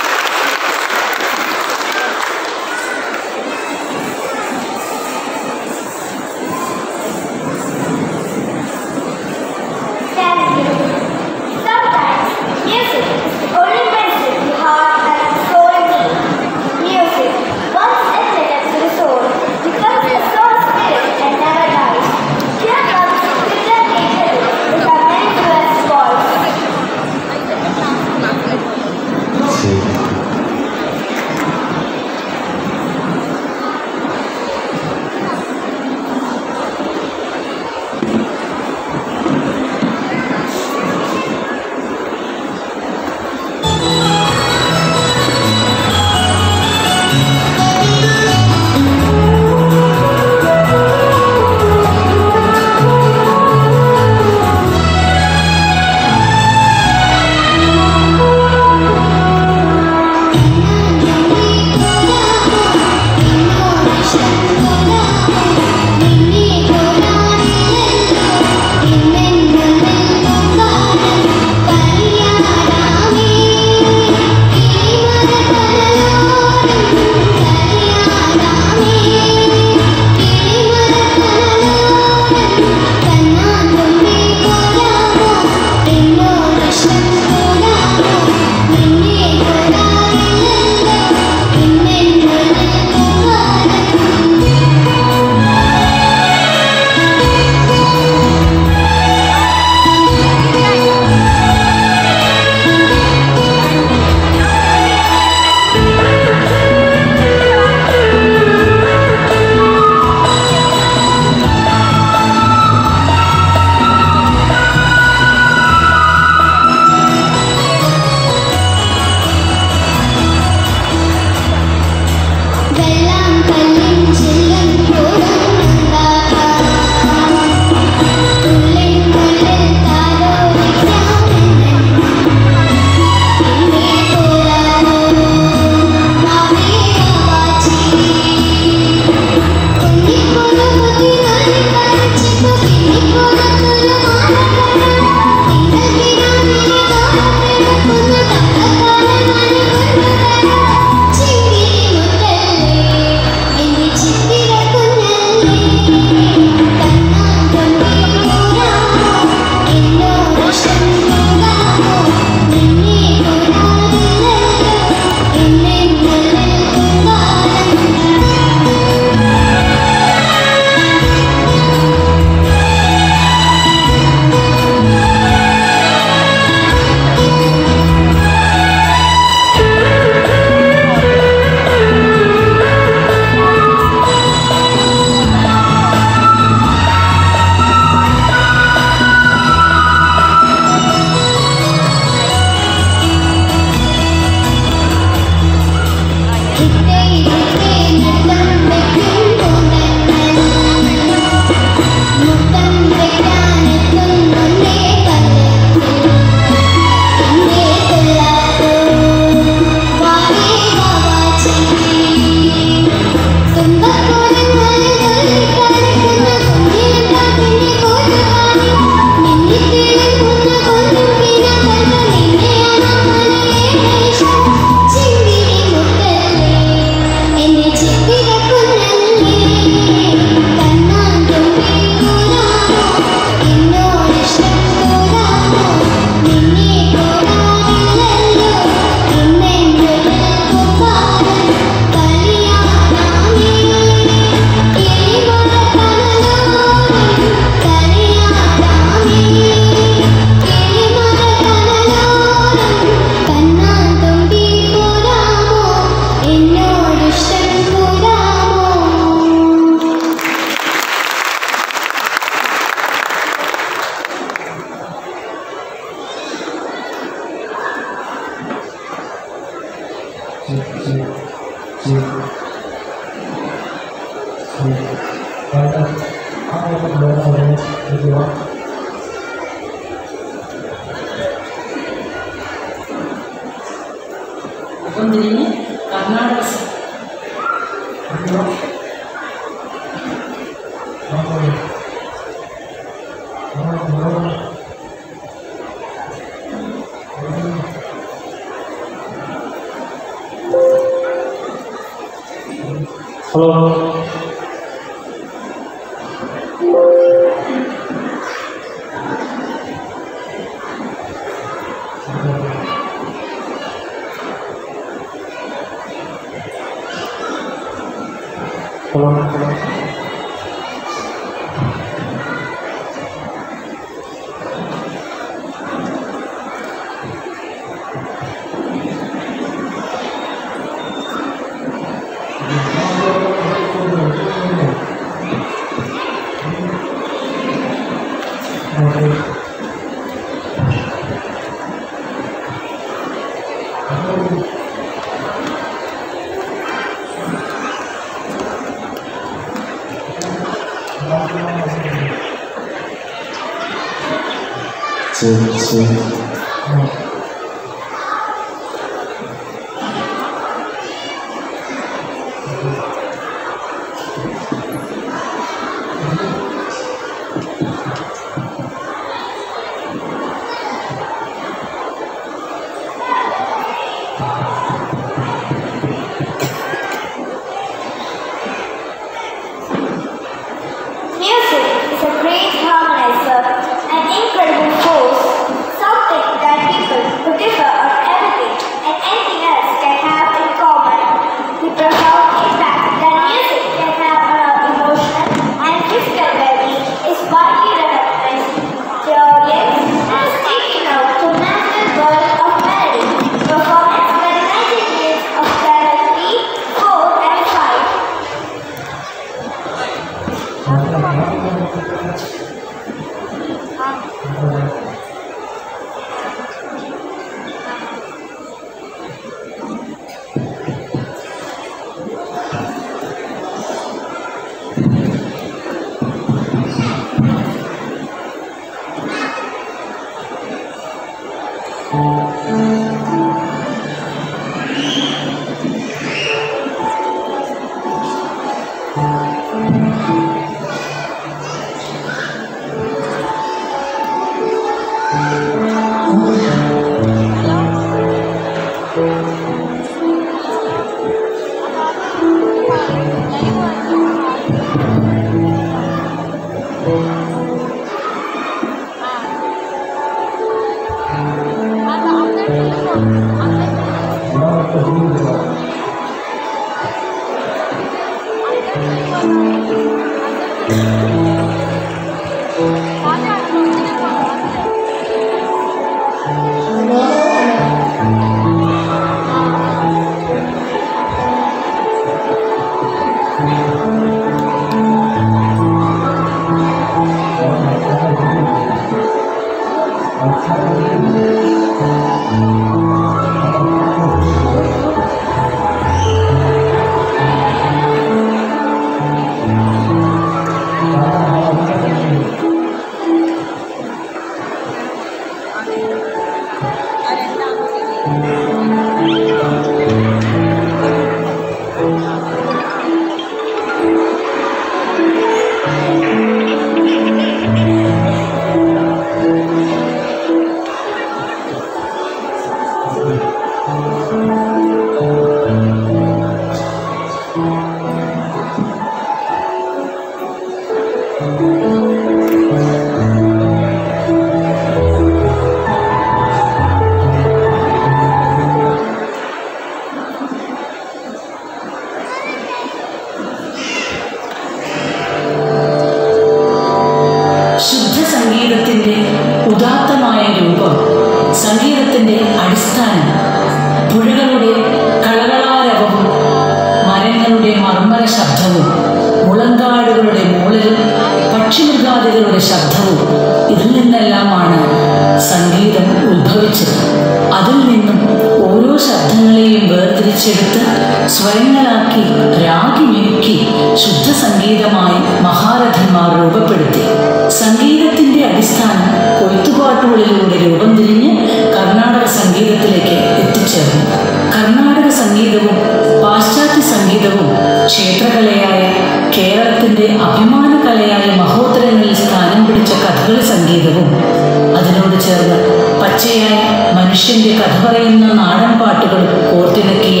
കഥ പറയുന്ന നാടൻ പാട്ടുകൾ കോർത്തിണക്കിയ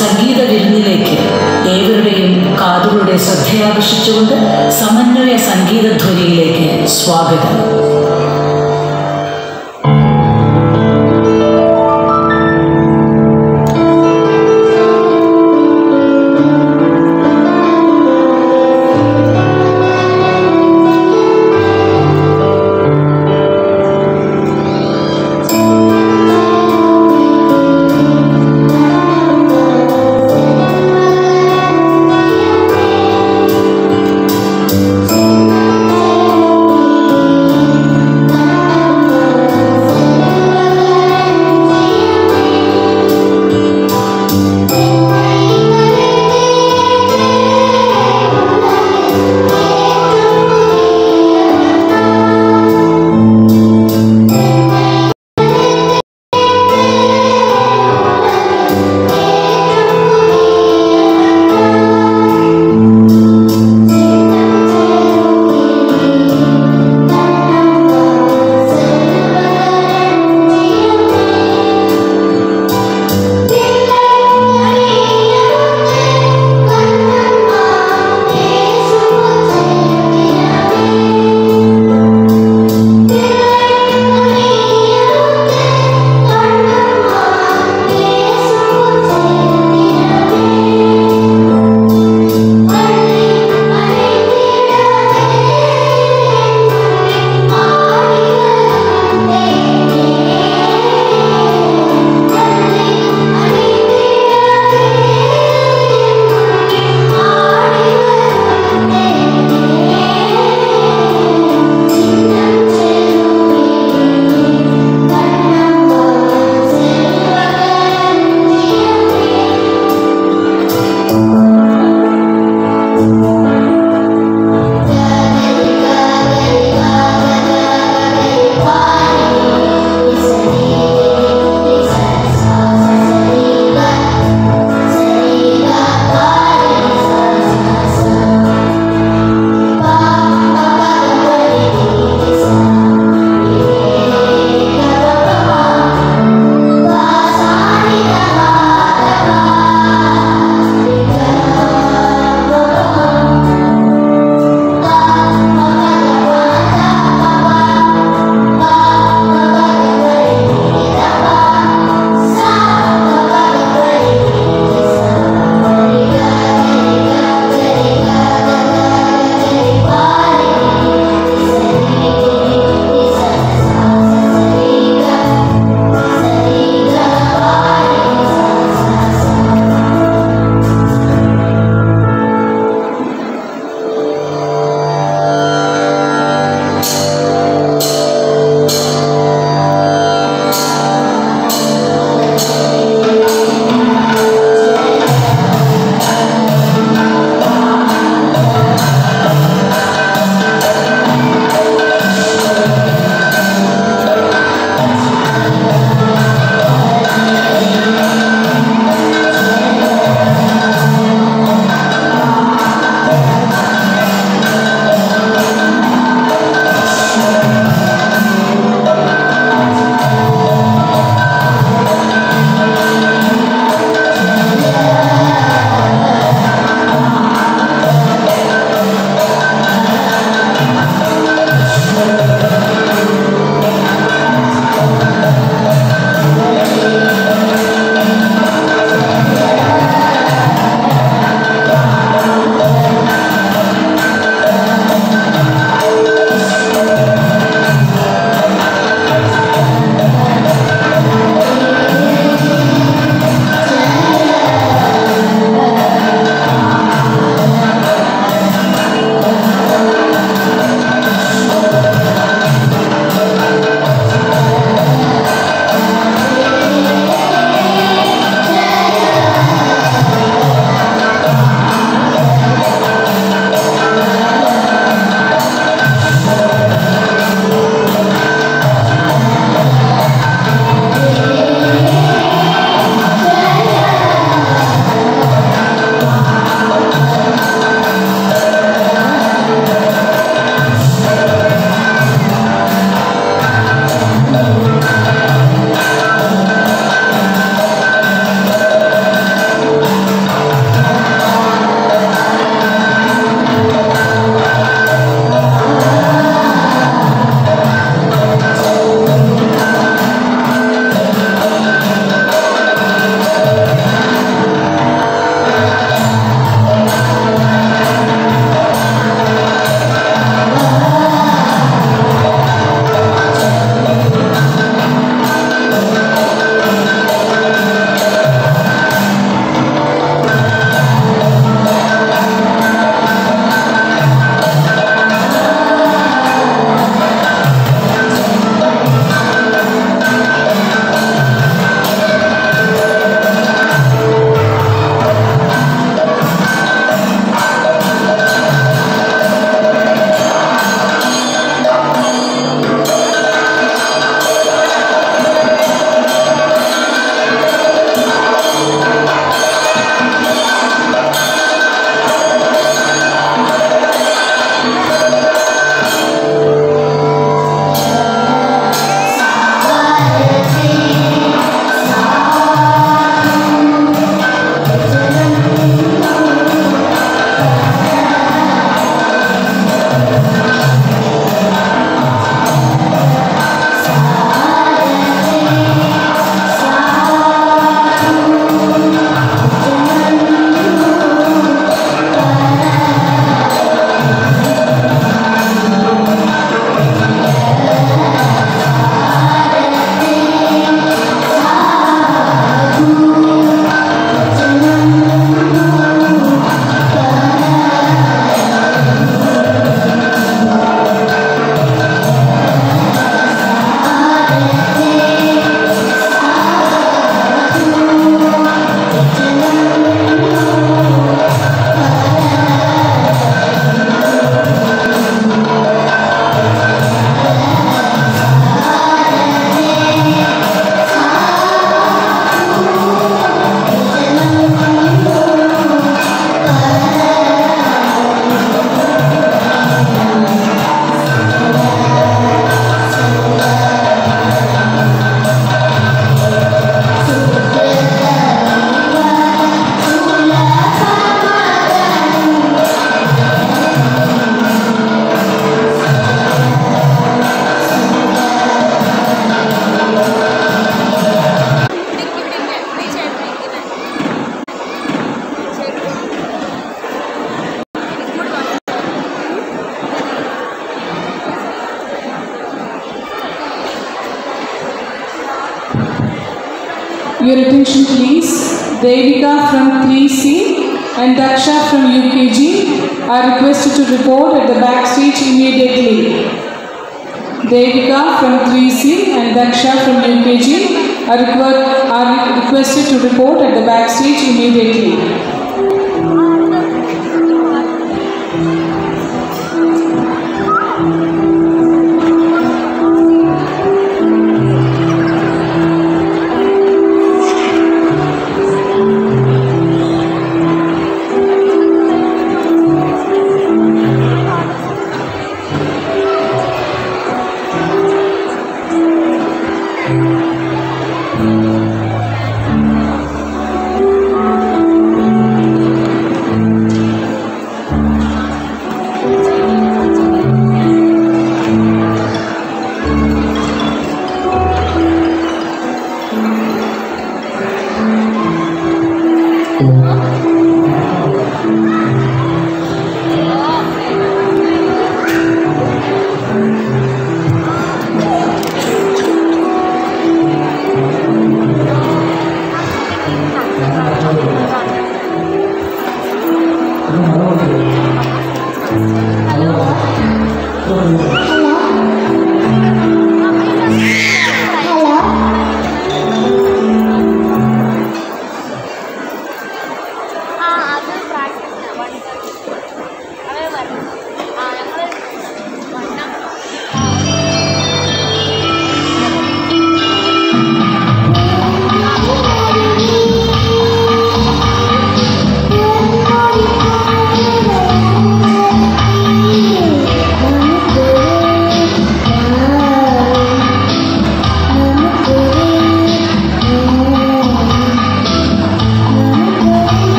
സംഗീത വിരുന്നിലേക്ക് ഏവരുടെയും കാതുകളുടെ ശ്രദ്ധയാകർഷിച്ചുകൊണ്ട് സമന്വയ സംഗീതധ്വനിയിലേക്ക് സ്വാഗതം.